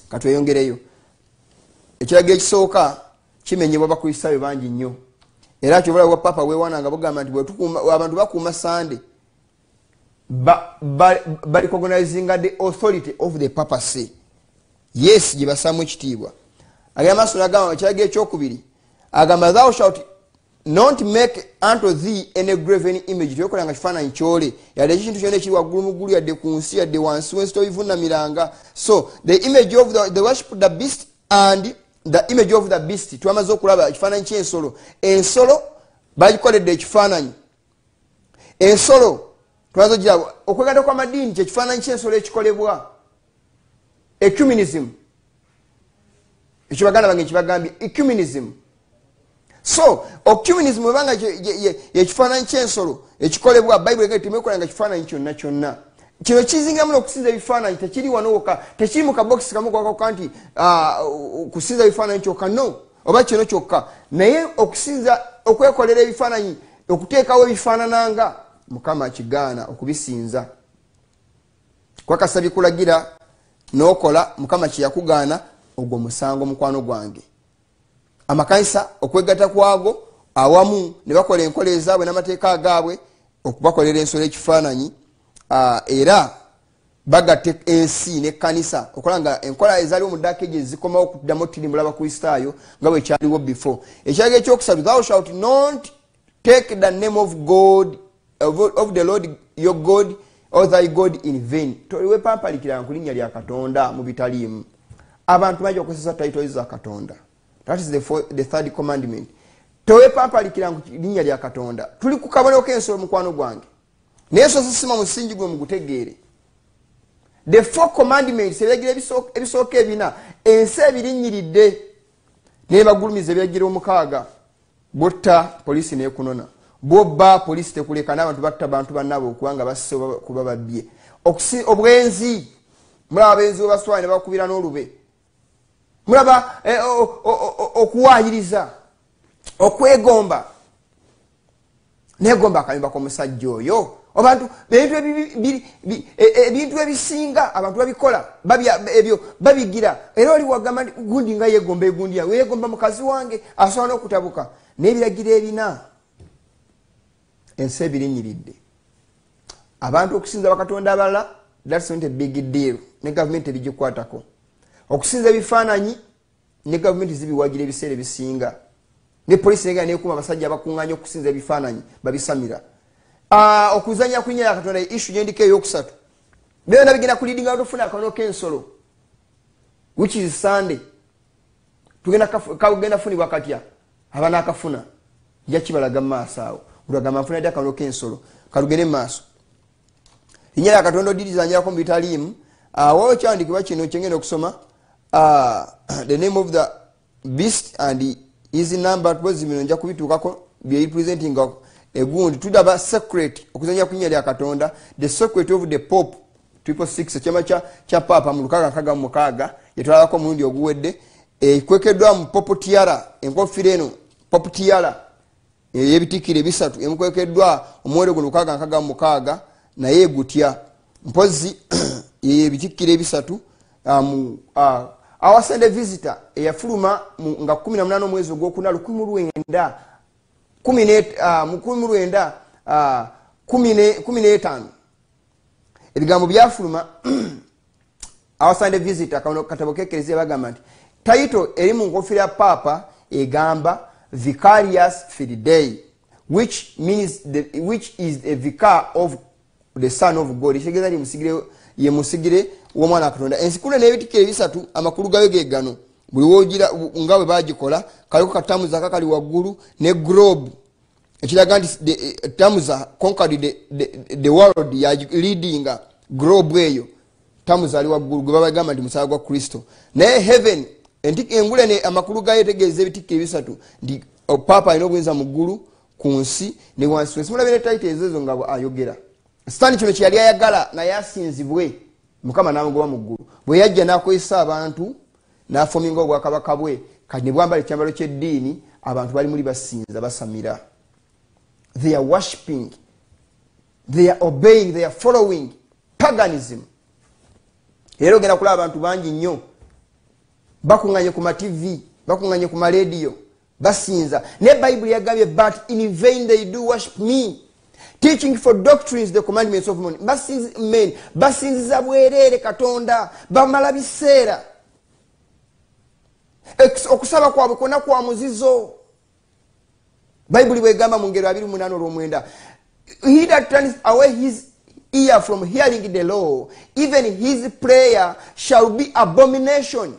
Katweyongereyo ekiragiro ekisooka kimenyebwa bakristaayo bangi nnyo. Era kyobulawa papa wewananga bugamba nti abantu bakuuma sande barecognizinga the authority of the papacy. Yes gyebasamu ekitiibwa. Agamba maaso nagamba ekiraga ekyokubiri agamba thou shalt not make unto thee any graven image. Toyokolanga kifaananyi kyole. Yadde ekyo kintu kyona ekiri waggulu muggulu yadde ku nsi yadde wansi wensi tobivunamiranga so the image of the, the worship the beast and the image of the beast twamaze okulaba ekifaananyi kyensolo. Ensolo bagikoledde ekifaananyi. Ensolo twamaze ogiraba okwegata kwamadiini kyekifaananyi kyensolo ekikolebwa. Ecuminism ekyo baganda bange ekibagambye ecuminism so ocuminism webanga yekifaananyi kyensolo ekikolebwa bayibuli ega temekolanga kifaananyi kyonna kyonna. Kino kizingamu okusinza ebifaananyi tekiri wanowoka tekiri mu kabokisi kamu kwakakoka nti kusinza ebifaananyi kyokka no. Oba kino kyokka. Naye okusinza okwekolera ebifaananyi okuteekawo ebifaanananga mukama kigaana okubisinza. Kwakasa bikulagira nokola mukama kyeyakugaana ogwo musango mukwano gwange amakanisa okwegatta kwago awamu ne bakola enkola ezaabwe n'amateeka agaabwe okubakolera ensolo ekifaananyi. Era bagatte ensi nekkanisa okola nga enkola ezaliwo mu ddaka egyo zikomawo okuddamu otirimbula abakristaayo nga bwe kyaliwo before. Ekyalaga ekyokusatu thou shalt not take the name of god of the lord your god or thy god in vain. Toliwepampalikiranga ku linnya lya katonda mu bitaliimu. Abantu bajja okukozesa titoli za katonda that is the, four, the third commandment. Towepampalikiranga ku linnya lya katonda. Tuli ku kabonero k'ensolo mukwano gwange. Naye so sisima musingi gwe mugutegeere. The four commandments ebiragira ebisooka ebina ensi ebirinyiridde naye bagulumiza ebiragira omukaaga butta polisi nekunona. Bwobba polisi tekuleka n'abantu batta bantu bannaabwe okubanga basse kuba babbye. Obwenzi mulaba benzi webaswali ne bakubira n'olube mulaba eh, okuwayiriza okwegomba. Negomba akayumba k'omusajja oyo. Abantu ebintu ebisinga abantu babikola ebyo babigira. Era oli wagamba gundi nga yegomba egundi yawe yegomba mukazi wange asobola n'okutabuka n'ebiragiro ebina. Ensi ebirinyiridde. Abantu okusinza bakatonda abalala thats not a big deal. Ne gavumenti ebigikwatako okusinza ebifaananyi ne gavumenti zibiwagira ebiseera ebisinga. Ne polisi nega nekuma abasajja abakuŋŋanya okusinza ebifaananyi babisamira. Ah, okuzanya kulinya ya katonda isu gyendiko eyokusatu byona bigenda kulidinga tufuna akanono kensolo which is sunday. Kagenda funibwa katya aba nakafuna. Jakibalaga mumaaso awo. Ulagamba nfuna ddi akanono kensolo? Kalugende mumaaso linya lya katonda odirizanyirako mubitaliimu ah, waliwo kyandikibwa kino kyengenda okusoma uh, the name of the beast and his number bino nja kubituukako byerepresenting egundi tudaba secret okuzanya kunya lya katonda the secret of the pope triple six ekyama kya papa mu lukaga nkaga mukaaga yetwalako omulundi oguwedde ekwekeddwa mu popo tiara enkofira eno popo tiara yebitikire ebisatu emukwekeddwa omuwere guno lukaga nkaga mukaaga naye egutya. Mpozi yebitikire ebisatu um, uh, awasende visitor eyafuluma nga 18 omwezi ogwokuna 19 15 ebigambo byafuluma awasande visitor katabo kekereza bagamba nti taito eri mu nkofira ya papa egamba vicarious fidday which means the, which is a vicar of the son of god. Ekitegeeza ye musigire womwana wakatonda ensikule nebitikiro ebisatu amakulu gayo gegano buli wogira nga bwe bagikola kaliko katamuza kakali waggulu ne grobe ekiraga nti eh, tamuza conquered the, the, the world yaleadinga grobe eyo. Tamuza ali waggulu gwe babagamba nti musala gwa kristo. Naye heaven engule amakulu gayo etegeeza ebitikiro ebisatu nti oh, papa alina obuyinza muggulu ku nsi ne wansi wensi mulabire taito ezoezo nga ayogera. Sitaani kino kyeyali ayagala naye asinzibwe mukama namugoba muggulu bwe yajja nakozesa abantu nafominga obwakabaka bwe kati nebwambala ekyambalo kyeddiini abantu bali muli basinza basamira. They are worshiping they are obeying they are following paganism. Era ogenda kulaba abantu bangi nnyo. Bakuŋanye ku matv bakuŋanye ku marediyo basinza. Naye bayibuli yagambye but in vain they do worship me teaching for doctrines the commandments of men Basinzi- men basinziza bwereere katonda bamala biseera. Okusaba kwabwe kwonna kwa muzizo. Bayibuli bwegamba mu ngero 28 olwomwenda he that turns away his ear from hearing the law even his prayer shall be abomination.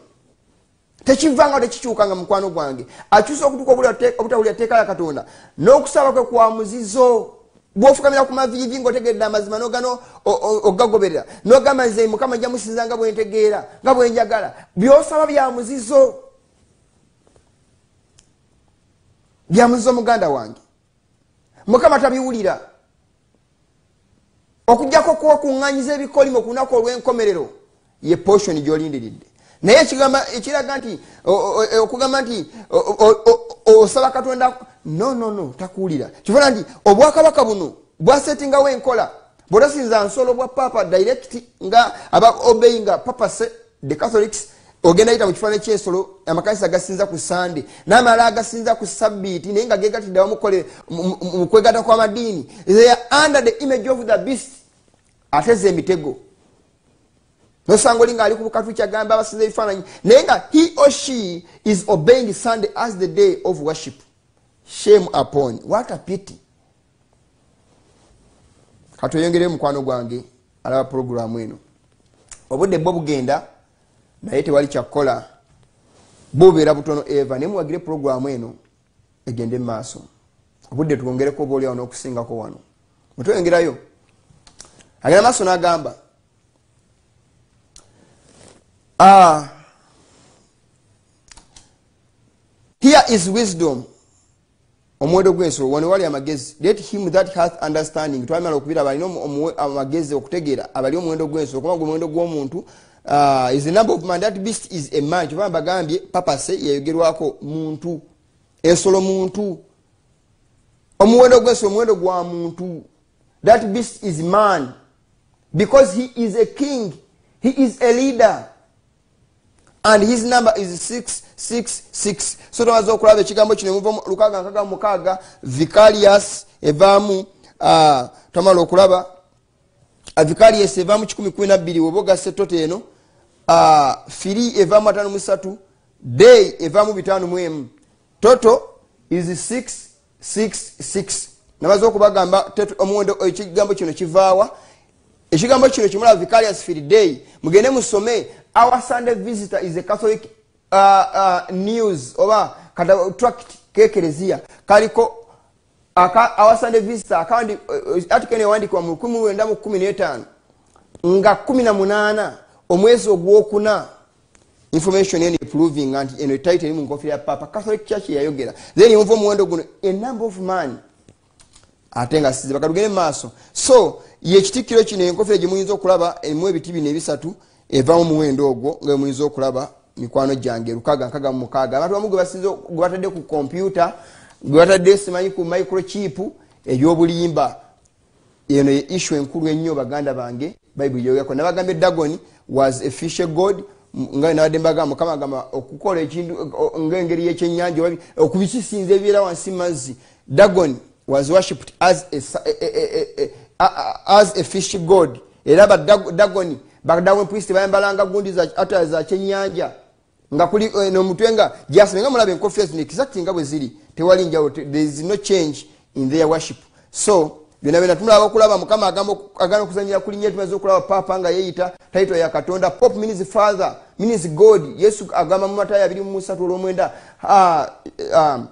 Tekivanga tekikyukanga mukwano gwange. Akyusa okutuka obutawulira tteeka lya katonda. N'okusaba kwe kwa muzizo bwofukamira ku maviivi ngaotegedde amazima nogano ogagoberera nogamba nze mukama jamusinza nga bwentegeera nga bwenjagala byosaba bya muzizo. Bya muzizo muganda wange. Mukama tabiwulira. Okujjako kuwakuŋŋanyiza ebikolimo ku lunaku olw'enkomerero ye poshoni gyolindiridde. Naye ekiraga nti okugamba nti osaba katonda no no no takuwulira. Kifaana nti obwakabaka buno bwasetingawo enkola bwotasinza nsolo bwa papa direct nga aba obey nga papa se the catholics ogenda yita mu kifaananyi kyensolo amakanisa gasinza ku sande n'amalala agasinza ku sabbiiti naye nga gegatidde awamu mu kwegatta kw'amadiini they are under the image of the beast ateza emitego nosanga oli ngaali ku bukatu kyagamba abasinza ebifaananyi. Naye nga he or she is obeying sunday as the day of worship shame upon. What a pity. Katweyongereyo mukwano gwange alaba puroguramu eno. Obudde bwo bugenda naye tewali kyakukola bubeera butono eva naye muwagire puroguramu eno egende mu maaso. Obudde twongereko oba oliawo n'okusingako wano. Mwetweyongerayo agenda maaso n'agamba Ah, here is wisdom omuwendo gw'ensolo wano wali amagezi. Let him that hath understanding. Twamala okubira balina amagezi okutegeera abali omuwendo gw'ensolo kubanga gwe omuwendo gw'omuntu. Ah, is the number of man that beast is a man. Kyova bagambye papase yayogerwako muntu. Ensolo muntu. Omuwendo gw'ensolo omuwendo gwa muntu. That beast is man. Because he is a king. He is a leader and his number is 666 so tomaze okulaba ekigambo kino emuva lukaaga nkaga mukaaga vicarius evaamu tomala okulaba vicarius evaamu 112 weba ogase toto eno firi evaamu 53 day evaamu 51 toto is 666 namaze okubagamba omuwendo ekigambo kino kivaawa ekigambo kino kimulaba vicarious field day mugende musome our sunday visitor is a catholic uh, uh, news oba tract kekereziya kaliko our sunday visitor akandi uh, article ewandikibwa mu 1915 nga 18 omwezi ogwokuna. Information eno proving nti eno title eri mu nkofira ya papa. Catholic church yayogera. Then yumva omuwendo guno a number of man ate nga siziba katugende mu maaso. So yekitikkiro kino enkofira gye muyinza okulaba emu ebiti bino ebisatu eva mu muwendo ogwo nga muyinza okulaba mikwano gyange lukaga nkaga mu mukaaga. Abantu bamu gwe batadde ku kompyuta gwe batadde simanyi ku microchip ebyobulimba. Eno ye issue enkulu ennyo baganda bange bayibuli gyogako nabagambye dagoni was a fishe god nga nabadde mbagamba mukama agamba okukola ekintu ngaengeri yekyenyanja okubikisinza ebibeera wansi mazzi. Dagon was worshipped as a, a, a, a, a, a, as a fish god. Era badagoni badagon priest bayambalanga gundi ata za kyenyanja nga kuli eh, nomutwe nga jasime nga mulaba enkofira zino exact nga bwe ziri tewali njawulo te- there is no change in their worship. So byona byona tumulaba okulaba mukama agana okuzanyira kulinnya tumaze okulaba papa nga yeyita taito ya katonda pop means father means god yesu agamba mu matayo 23 olwomwenda ah, ah, aga-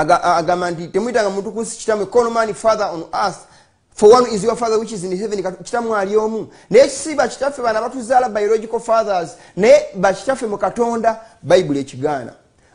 agamba nti temuyitanga muntu kunsi kitamwe call man father on earth. For one is your father which is in heaven kitamwe ali omu. Naye si bakitaffe bana batuzaala biological fathers naye bakitaffe mu katonda bayibuli ekigaana.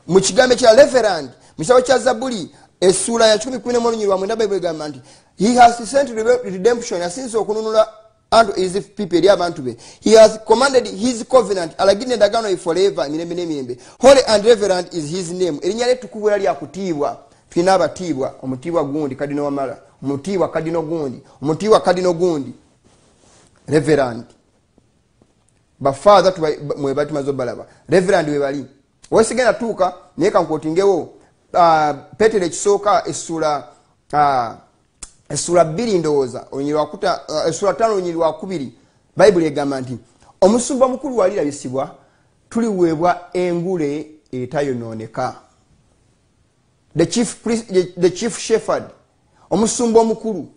Mu kigambo ekya reverand mu kitabo kya zabuli essuula ya 1 bayibuli egamba nti he has sent redemption. Asinze okununula antu his people abantu be. He has commanded his covenant alagine endagaano ye forever emirembe n'emirembe holy and reverend is his name. Erinnya lyetukuvu era lyakutiibwa tulina abatiibwa omutiibwa gundi kadino wamala. Omutiibwa kadino gundi. Omutiibwa kadino gundi. Reverand bafatha mweba tumaze obalaba reverand webali wesigenda tuuka naye uh, petero ekisooka essula uh, essula bbiri ndowooza essula tano olunyiri lwakubiri bayibuli egamba nti omusumba omukulu walirabisibwa tuliweebwa engule etayonooneka the chief, the chief shepherd omusumba omukulu.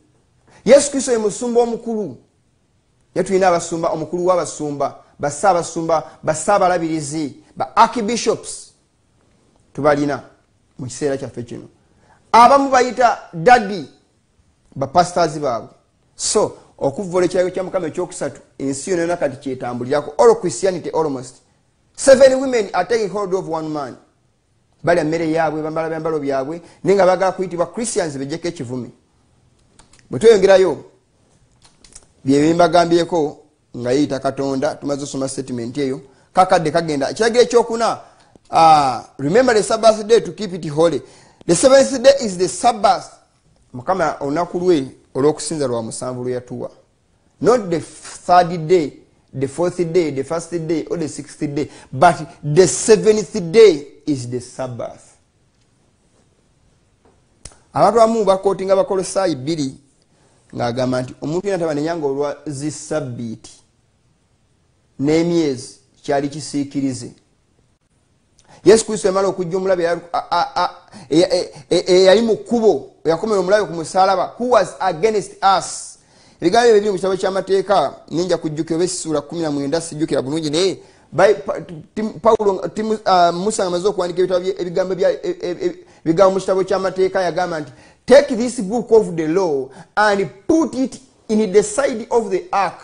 Yesu kristo ye musumba omukulu. Ye tulina abasumba omukulu w'abasumba basaabasumba basaabalabirizi ba archbishops. Tubalina mu kiseera kyaffe kino. Abamu bayita dadi bapasitors baabwe. So okuvoola ekirago kya mukama ekyokusatu ensi yona kati kyetambulirako. All christianity almost. Seven women are taking hold of one man. Balya mmere yaabwe bambala byambalo byabwe naye nga bagala kuyitibwa christians bejeko ekivumi bwe tweyongerayo byebimbagambyeko nga yeyita katonda tumaze osoma statement eyo kakadde kagenda. Ekiragiro ekyokuna uh, remember the sabbath day to keep it holy. The seventh day is the sabbath mukama olunaku lwe olwokusinza lwa musanvu lwe yatuwa. Not the third day the fourth day the first day or the sixth day but the seventh day is the sabbath. Abantu abamu bakotinga bakolosayi bbiri ngaagamba nti omuntu yena tabanenyanga olwa zisabbiiti n'emyezi kyali kisiikirize. Yesu kristo yamala okujja omulabe eyali mu kkubo eyakomera omulabe ku musalaba who was against us? Ebigambo ebyo biri mu kitabo kyamateeka ninja kujjukira oba esisuula 19 sijjukira bulungi naye pawulo musa nga maze okuwandika ebigambo ebigambo mu kitabo kyamateeka yagamba nti take this book of the law and put it in the side of the ark.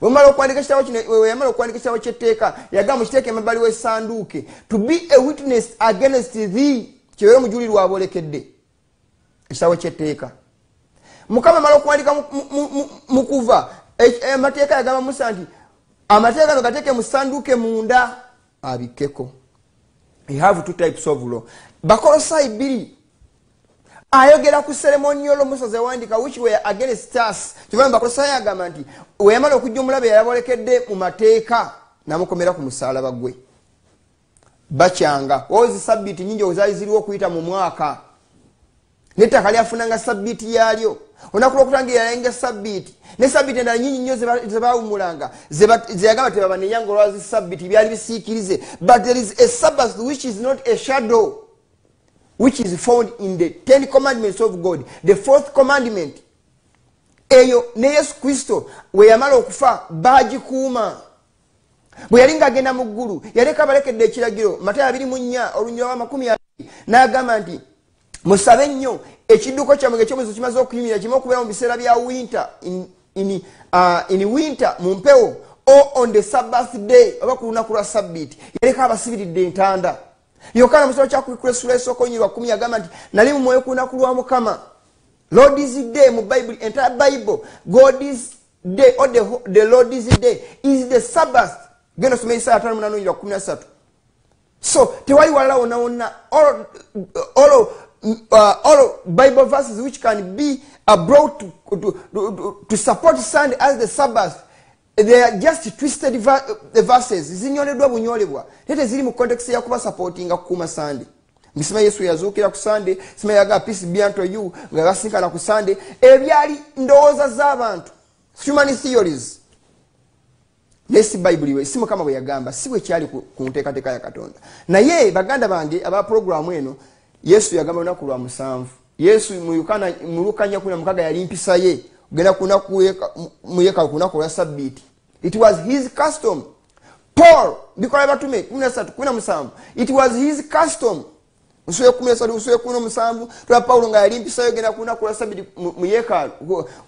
Bwemala okuwandika kitabo kino yamala okuwandika kitabo kyetteeka yagamba mukiteeka emabbali wesanduuke to be a witness against thee kibeere omujulirwa abolekedde ekitabo kyetteeka. Mukama mala okuwandika mukuva amateeka yagamba musa nti amateeka gano gateeke musanduuke munda. Abikkeko. Have two types of law. Bakolosayi bbiri. Ayogera ku seremoniolo musa zewandika which were against us. Kivaa bakolosayo agamba nti weyamala okujja omulabe yayabolekedde mu mateeka namukomera ku musalaba gwe. Bakyanga. Ozi sabbiiti nyingi ozaali ziriwo okuyita mu mwaka nettaka lyafunanga sabbiiti yaalyo olunaku lwokutangira yalenga sabbiiti. Ne sabbiiti endala nyingi nnyo zebawumulanga zeyagamba tebabaneyanga olwazi sabbiiti byali bisiikirize. But there is a sabbath which is not a shadow which is found in the ten commandments of god. The fourth commandment eyo ne yesu kristo weyamala okufa bagikuuma bwe yali ngaagenda mu ggulu yaleka abalekedde ekiragiro matayo 24 olunyira wa 2 n'agamba nti musabe nnyo ekidduko kyammwe ekyomwezo kimaze okuyimira kimu okubeera mu biseera bya winter in, in, uh, in winter mu mpewo o on the sabbath day oba ku lunaku lwa sabbiiti yaleka abasibiridde entanda. Yokaana mu kitabo kyakubikula esula esooka onyirwa kumi yagamba nti nali mu mwoyo ku lunaku lwa mukama. Lordis day mu bible entire bible. Godis day or the, the lordis day is the sabbath. Genda osoma isaya 58 so tewali walala wonna wonna all, all uh, all Bible verses which can be brought to, to, to, to support Sunday as the Sabbath. They are just twisted verses. Zinyoledwa bunyolebwa. Tete ziri mu context ya kuba supporting kuma Sunday. Misima Yesu yazuukira ku sande sima yaga peace be unto you, nga basinkana ku sande Ebyali ndowooza z'abantu. Human theories. nesi bayibuli we si mukama bwe yagamba si bwe kyali ku nteekateeka ya katonda naye baganda bange aba puroguramu eno yesu yagamba lunaku lwa musanvu. Yesu mulukanya kuna mukaga yali mpisa ye ogenda muyeka ku lunaku lwa sabbiiti. It was his custom. Paul bikola batume 17 it was his custom. Tola pawulo nga yali mpisayo genda ku lunaku lwa sabbiiti mu yekaalu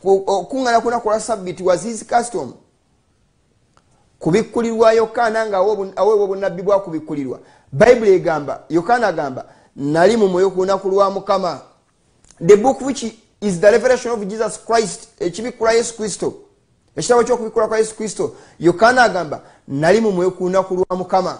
okuŋŋana ku lunaku lwa sabbiiti was his custom. Kubikkulirwa yokaana nga aweebwa obunabbi bwakubikkulirwa bayibuli egamba yokaana agamba nali mu mwoyo ku lunaku lwa mukama. The book which is the revelation of jesus christ ekibikkula yesu kristo. Ekitabo kyokubikkula kwa yesu kristo. Yokaana agamba nali mu mwoyo ku lunaku lwa mukama.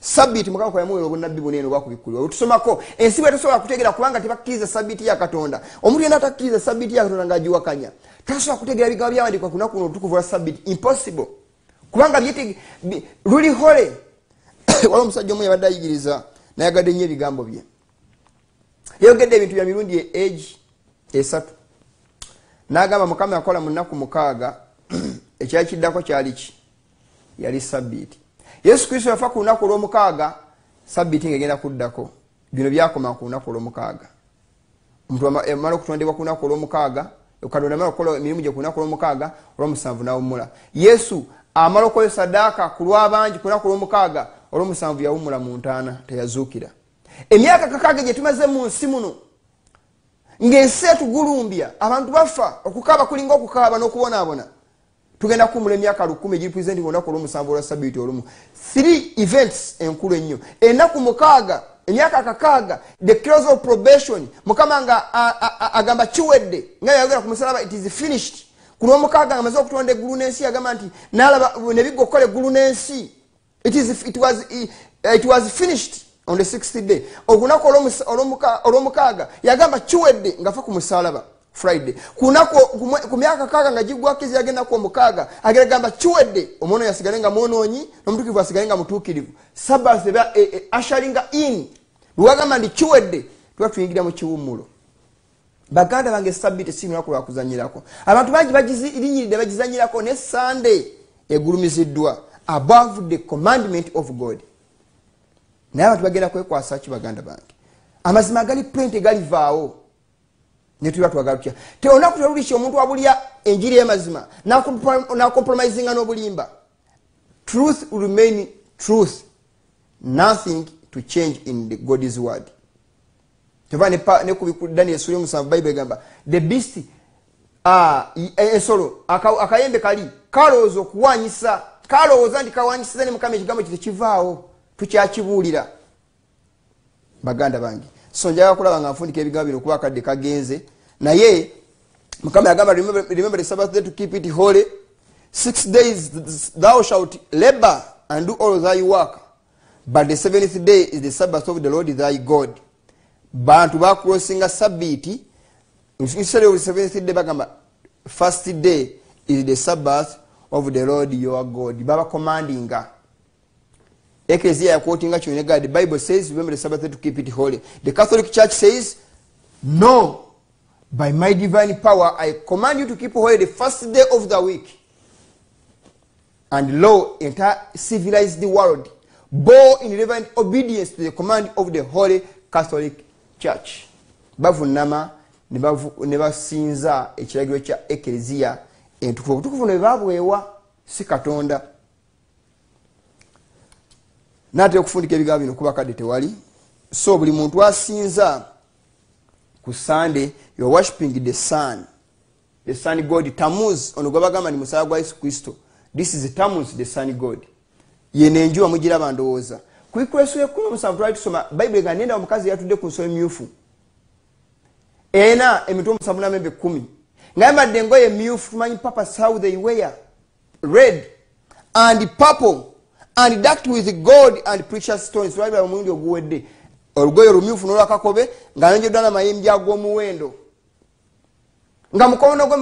Sabiiti mukama kweyamuwera obunabbi buneeno bwakubikkulirwa. Wetusomako ensi bwe tusobola kutegeera kubanga tebakkiriza sabiiti ya katonda. Omuntu yena atakkiriza sabiiti ya katonda ngaagiwakanya tasobola kutegeera bigambo byawandikwa ku lunaku luno olutukuvu lwa sabiiti impossible. Kubanga luli hole. Wala omusajja omu yabadde ayigiriza nayagadde nnyo ebigambo bye. Yayogedde ebintu bya mirundi age esatu. Nagamba mukama yakola mu nnaku mukaaga ekyali kiddako kyali ki? Yali sabbiiti. Yesu kristo yafa ku lunaku olwomukaaga sabbiiti ngaegenda kuddako. Bino byakoma ku lunaku olwomukaaga. Omuntu amala okutondebwa ku lunaku olwomukaaga katonda amala okukola emirimu gye ku lunaku olwomukaaga olwomusanvu nawumula yesu amala okukola sadaaka ku lwabangi ku lunaku olwomukaaga olwomusanvu yawumula mu ntaana teyazuukira. Emyaka kakaaga gye tumaze mu nsi muno ng'ensi etugulumbya abantu bafa okukaaba kulinga okukaaba n'okubonaabona tugenda kuwumula emyaka lukumi egiripresenti olunaku olwomusanvu olwa sabiiti olumu. Three events enkulu ennyo. Ennaku mukaaga emyaka kakaaga the close of probation mukama nga agamba kiwedde nga yayogera ku musalaba it is finished. Ku lwomukaaga nga amaze okutonda eggulu n'ensi yagamba nti nalaba nebigga okukola eggulu n'ensi it was finished on the sixth day. Olunaku olwomukaaga yagamba kiwedde ngafa ku musalaba friday. Ku myaka kaaga nga gigwakizi yagendaku omukaaga agagamba kiwedde omwono yasigale nga mwonoonyi nomutuukirivu asigale nga mutuukirivu. Sabath eba asharinga in. Lwagamba nti kiwedde tuba tuyingira mu kiwumulo baganda bange sabiti si lunaku lwakuzanyirako abantu bangi bagirinyiridde bagizanyirako ne sande egulumiziddwa above the commandment of god. Naye abantu bagenda kwekwasa ki baganda bange? Amazima agali print galivaawo netuba twagala tutya? Te olunaku telulikyo omuntu wabulya enjiri y'emazima nakompromisinga n'obulimba. Truth remain truth. Nothing to change in the god's word. Tova nekubidaniel suli omusanvu bible egamba the beast ensolo akayembe kali kalowooza okuwanyisa kalowooza nti kawanyisiza ne mukama ekigambo kyo kivaawo tukyakibuulira baganda bange so njagala kulaba nga nfundika ebigambo bino okuba akadde kagenze. Naye mukama yagamba remember the sabbath day to keep it holy. Six days thou shalt labor and do all thy work. But the seventh day is the sabbath of the lord thy god. Bantu bakulosinga the seventh day bagamba first day is the sabbath of the lord your god. Babacommandinga ecclesia yakwotinga kino negala the bible says remember the sabbath to keep it holy. The catholic church says no by my divine power i command you to keep holy the first day of the week. And lo entire civilized world bore in reverent obedience to the command of the holy catholic church. Bavunama ne basinza ekiragiro kya ecclesia entukuvu obutukuvu no bebabwewa si katonda. Natera okufundika ebigambo bino kuba kadde tewali. So buli muntu asinza ku sunday youare worshiping the sun. The sun god. Tamuz ono gwebagamba ni musala gwa yesu kristo this is tamuz the sun god. Yeno enjuba mugiraba ndowooza. Kuikuleso ekumi omusanvu twali tusoma bayibuli ga nenda omukazi yatudde ku nsolo emyufu ena emitwe omusanvu namembe kumi ngayambadde engoye emyufu tumanyi papas how they wear red and purple and dact with gold and precious stones. Twalibala omulundi oguwedde? Olugoye olumyufu nolwakakobe nga nenjeddwa namayembi ag'omuwendo. Nga mukono gwe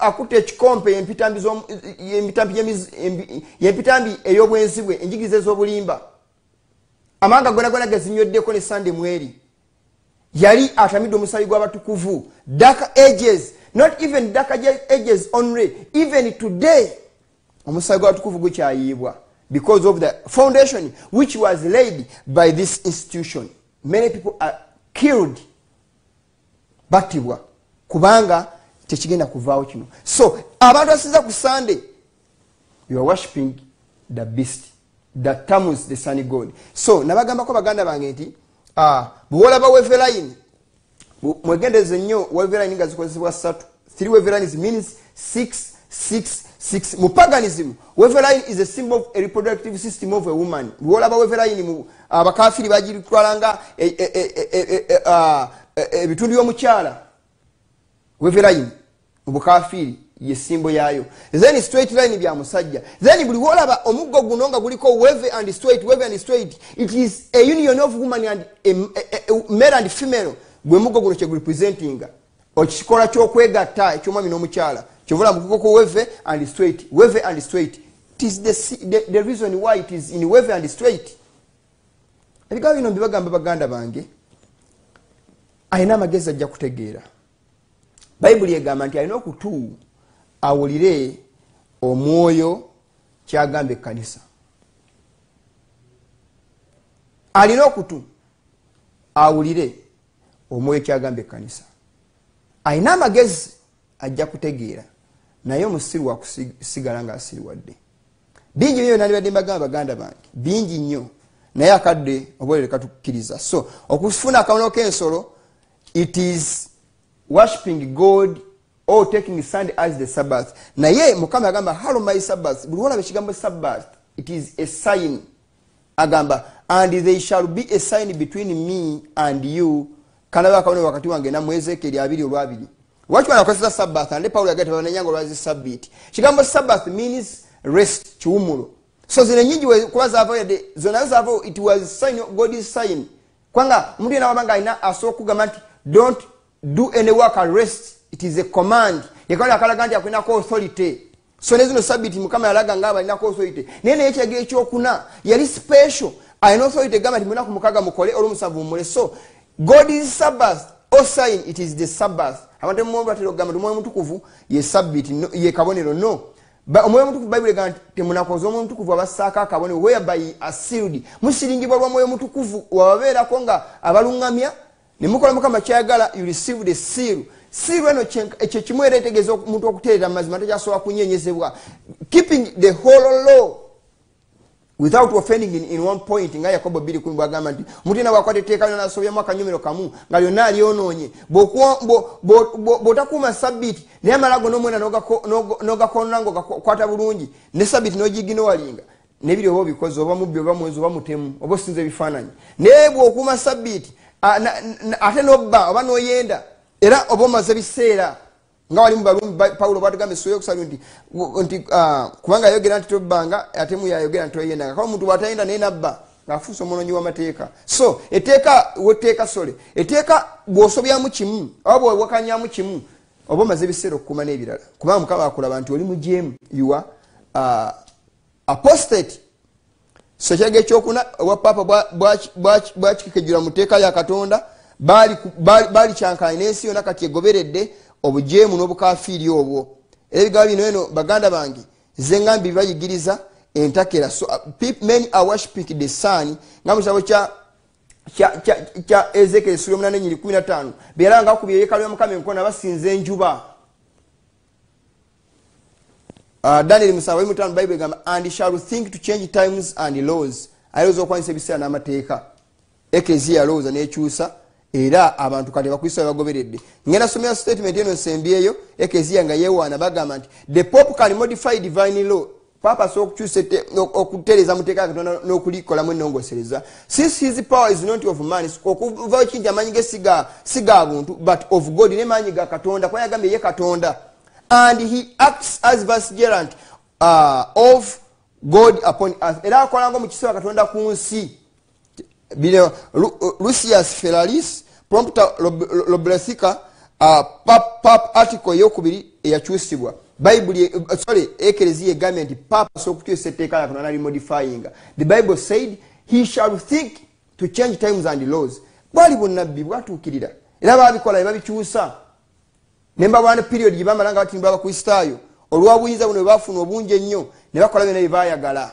akutte ekikompe yempitambi ey'obwenzibwe enjigiriza ez'obulimba. Amanga gonagona gazinyweddeko ne sande mweri. Yali atamidde omusayi gw'abatukuvu. Dark ages not even dark ages only even today omusaga gw'abatukuvu gukyayibwa because of the foundation which was laid by this institution. Many people are killed battibwa kubanga tekigenda kuvaawo kino. So abantu asinza ku sunday you are worshiping the beast the tamus the sun god so nabagambako baganda bange nti bwolaba weveline mwegendeze nnyo weveline nga zikozesebwa satu three wevelines means six six six. Mu paganism weveline is a symbol of a reproductive system of a woman. Lwolaba weveline abakafiri bagitwalanga ebitundu by'omukyala. Weveline mubukafiri yesimbo yayo then straight line bya musajja. Then buli wolaba omuggo guno nga guliko weve and straight weve and straight it is a union of woman and a, a, a, male and female gwe muggo guno kyegurepresentinga okikola kyokwegatta ekyomwami n'omukyala kyovula mukukoko weve and straight weve and straight. It is the, the, the reason why it is in weve and straight. Ebigambo bino mbibagamba baganda bange alina amagezi ajja kutegeera. Bayibuli egamba nti alina okutu awulire omwoyo kyagamba ekkanisa. Alina okutu awulire omwoyo kyagamba ekkanisa. Alina amagezi ajja kutegeera naye omusiru wakusigala nga asiriwadde bingi nyo nandibadde mbagamba baganda bange bingi nnyo. Naye akadde obwerere katukkiriza. So okufuna akamono k'ensolo it is worshiping god or taking sunday as the sabbath. Naye mukama agamba halo my sabbath. Buli olaba ekigambo sabbath it is a sign. Agamba and they shall be a sign between me and you kanaba wakati wange namwe ezekeri abiri olwabiri. Lwaki banakozesa sabbath ande pawulo yagati babananyanga olwazi sabbiiti kigambo sabbath means rest kiwumulo. So zino enyingi kuba zavayo yadde zonayo zavayo it was sign god is sign. Kubanga omuntu yena wabanga alina asobola okugamba nti don't do any work and rest it is a command. Yekala akalaga nti akulinako authority. So nezino sabiti mukama yalaga nga balinako authority. Naye naye ekiragiro ekyokuna yali special. Alina authority egamba nti munaku mukaga mukole olwomusanvu mumule. So god is sabbath. O sign it is the sabbath. Abantu mubatera okugamba nti omwoyo mutukuvu ye sabiti ye kabonero no. Omwoyo mutukuvu bayibuli egamba nti temunakoza omwoyo mutukuvu abassaako akabonero whereby asealed musiringibwa lwa mwoyo mutukuvu wababeerako nga abaluŋŋamya ne mukama kyayagala you receive the seal. Siiru eno ekyo kimu era etegeeza omuntu okuteerera mazima tekyasobola kunyenyezebwa. Keeping the whole law without offending in, in one point nga yakobo biri kumi bwagamba nti omuntu yena bwakwata etteeka lyona asobyamu akanyumiro kamu nga lyonna alyonoonye bw'otakuuma sabbiiti naye amalago n'omwena n'ogakonona ngaogakwata bulungi ne sabbiiti n'ogiginowalinga nebiri oba obikozi oba mubbi oba mwezi oba mutemu oba osinza ebifaananyi naye bw'okuuma sabbiiti ate n'obba oba n'oyenda era oba omaze biseera nga wali mubalumi pawulo bwatugamba esoya okusali nti ah, kubanga yayogera nti tobbanga ate mu yayogera nti toyendanga kaba omuntu bwatayenda naye nabba ngaafuusa omunoonyi w'amateeka. So eteeka weteeka sole eteeka bw'osobyamu kimu oba bwewakanyamu kimu oba omaze ebiseera okukuuma n'ebirala kubanga mukama akulaba nti oli mujeemu yuwa ah, apostate. So ekiraga ekyokuna obwa paapa bwakikekejula mu teeka lya katonda baali kyankanye n'ensi yona kati egoberedde obujeemu n'obukafiiri obwo. Era ebigaba bino eno baganda bange zengambi bibayigiriza entakera. So uh, men are worshiping the sun. Nga mu kitabo kya ezekere sula omunane nyiri 15 beera nga akubye yekalo yamukama enkona basinza enjuba. Uh, daniel mutano bible egamba and shall think to change times and laws? Ayinza okwanisa ebiseera n'amateeka. Ekereziya yalowooza nekyusa era abantu kati bakristo bagoberedde. Ngenda somera statement eno nsembyeyo ekeziya nga yewaana bagamba nti the pope can modify divine law. Papa asobola okukyusa okutereeza muteeka katonda n'okulikolamu enongosereza since his power is not of man okuvayo kinti amaanyi ge siga buntu but of god nemaanyi ga katonda kuba yagambye ye katonda. And he acts as vicegerant uh, of god upon earth. Era akolanga mu kiseera katonda ku nsi. Lucius feralis prompta loblesika uh, pap, article eyokubiri eyakyusibwa. Bayibuli uh, sorry ekereziya egambye nti papa asobola okukyusa etteeka lya katonda limodifyinga the bible said he shall think to change times and laws. Bwali bunabbi bwatuukirira. Era babikola ne babikyusa. Nembabwana period gyebamala nga batimba abakristaayo olwabuyinza buno bwebafuna obungi ennyo ne bakola byona byebayagala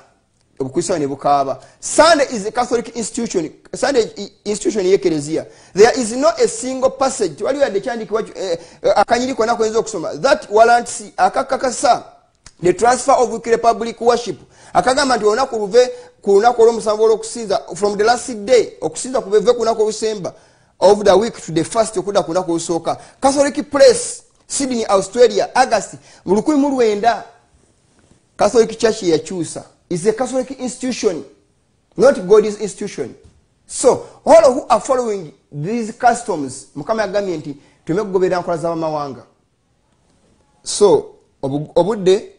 obukristaayo ne bukaaba sunday is a catholic institution sunday institution yekereziya there is no a single passage tewaliwo yadde kyandikibwa eh, eh, akanyiri kona kwenza okusoma that warrants akakakasa the transfer of republic worship. Akagamba nti olunaku luve ku lunaku olwomusanvu olwokusinza from the last day okusinza kubeve ku lunaku olusemba of the week to the first okudda ku lunaku olusooka catholic place sydney australia agast mu 19 catholic church yeyakyusa is a catholic institution not god's institution. So all who are following these customs mukama yagambye nti tume kugoberera nkola z'abamawanga so obudde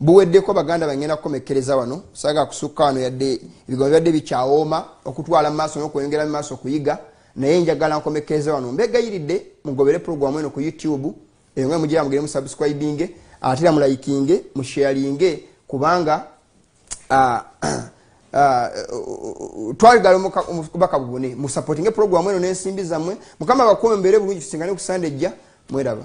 buweddeko baganda bagenda kukomekereza wano saga kusukka wano yadde ebigambo byadde bikyawooma okutwala mumaaso nokweyongera mumaaso okuyiga naye njagala nkomekereza wano. Mbegayiridde mugobere programu eno ku youtube eyo nga mugira mugere musubscribinge ate era mulayikinge musharinge kubanga Ah, ah, twagala omubaka bubune musapotinge programu eno nensimbi zammwe. Mukama bakume mbeere bulungi tusingane kusande ejja mweraba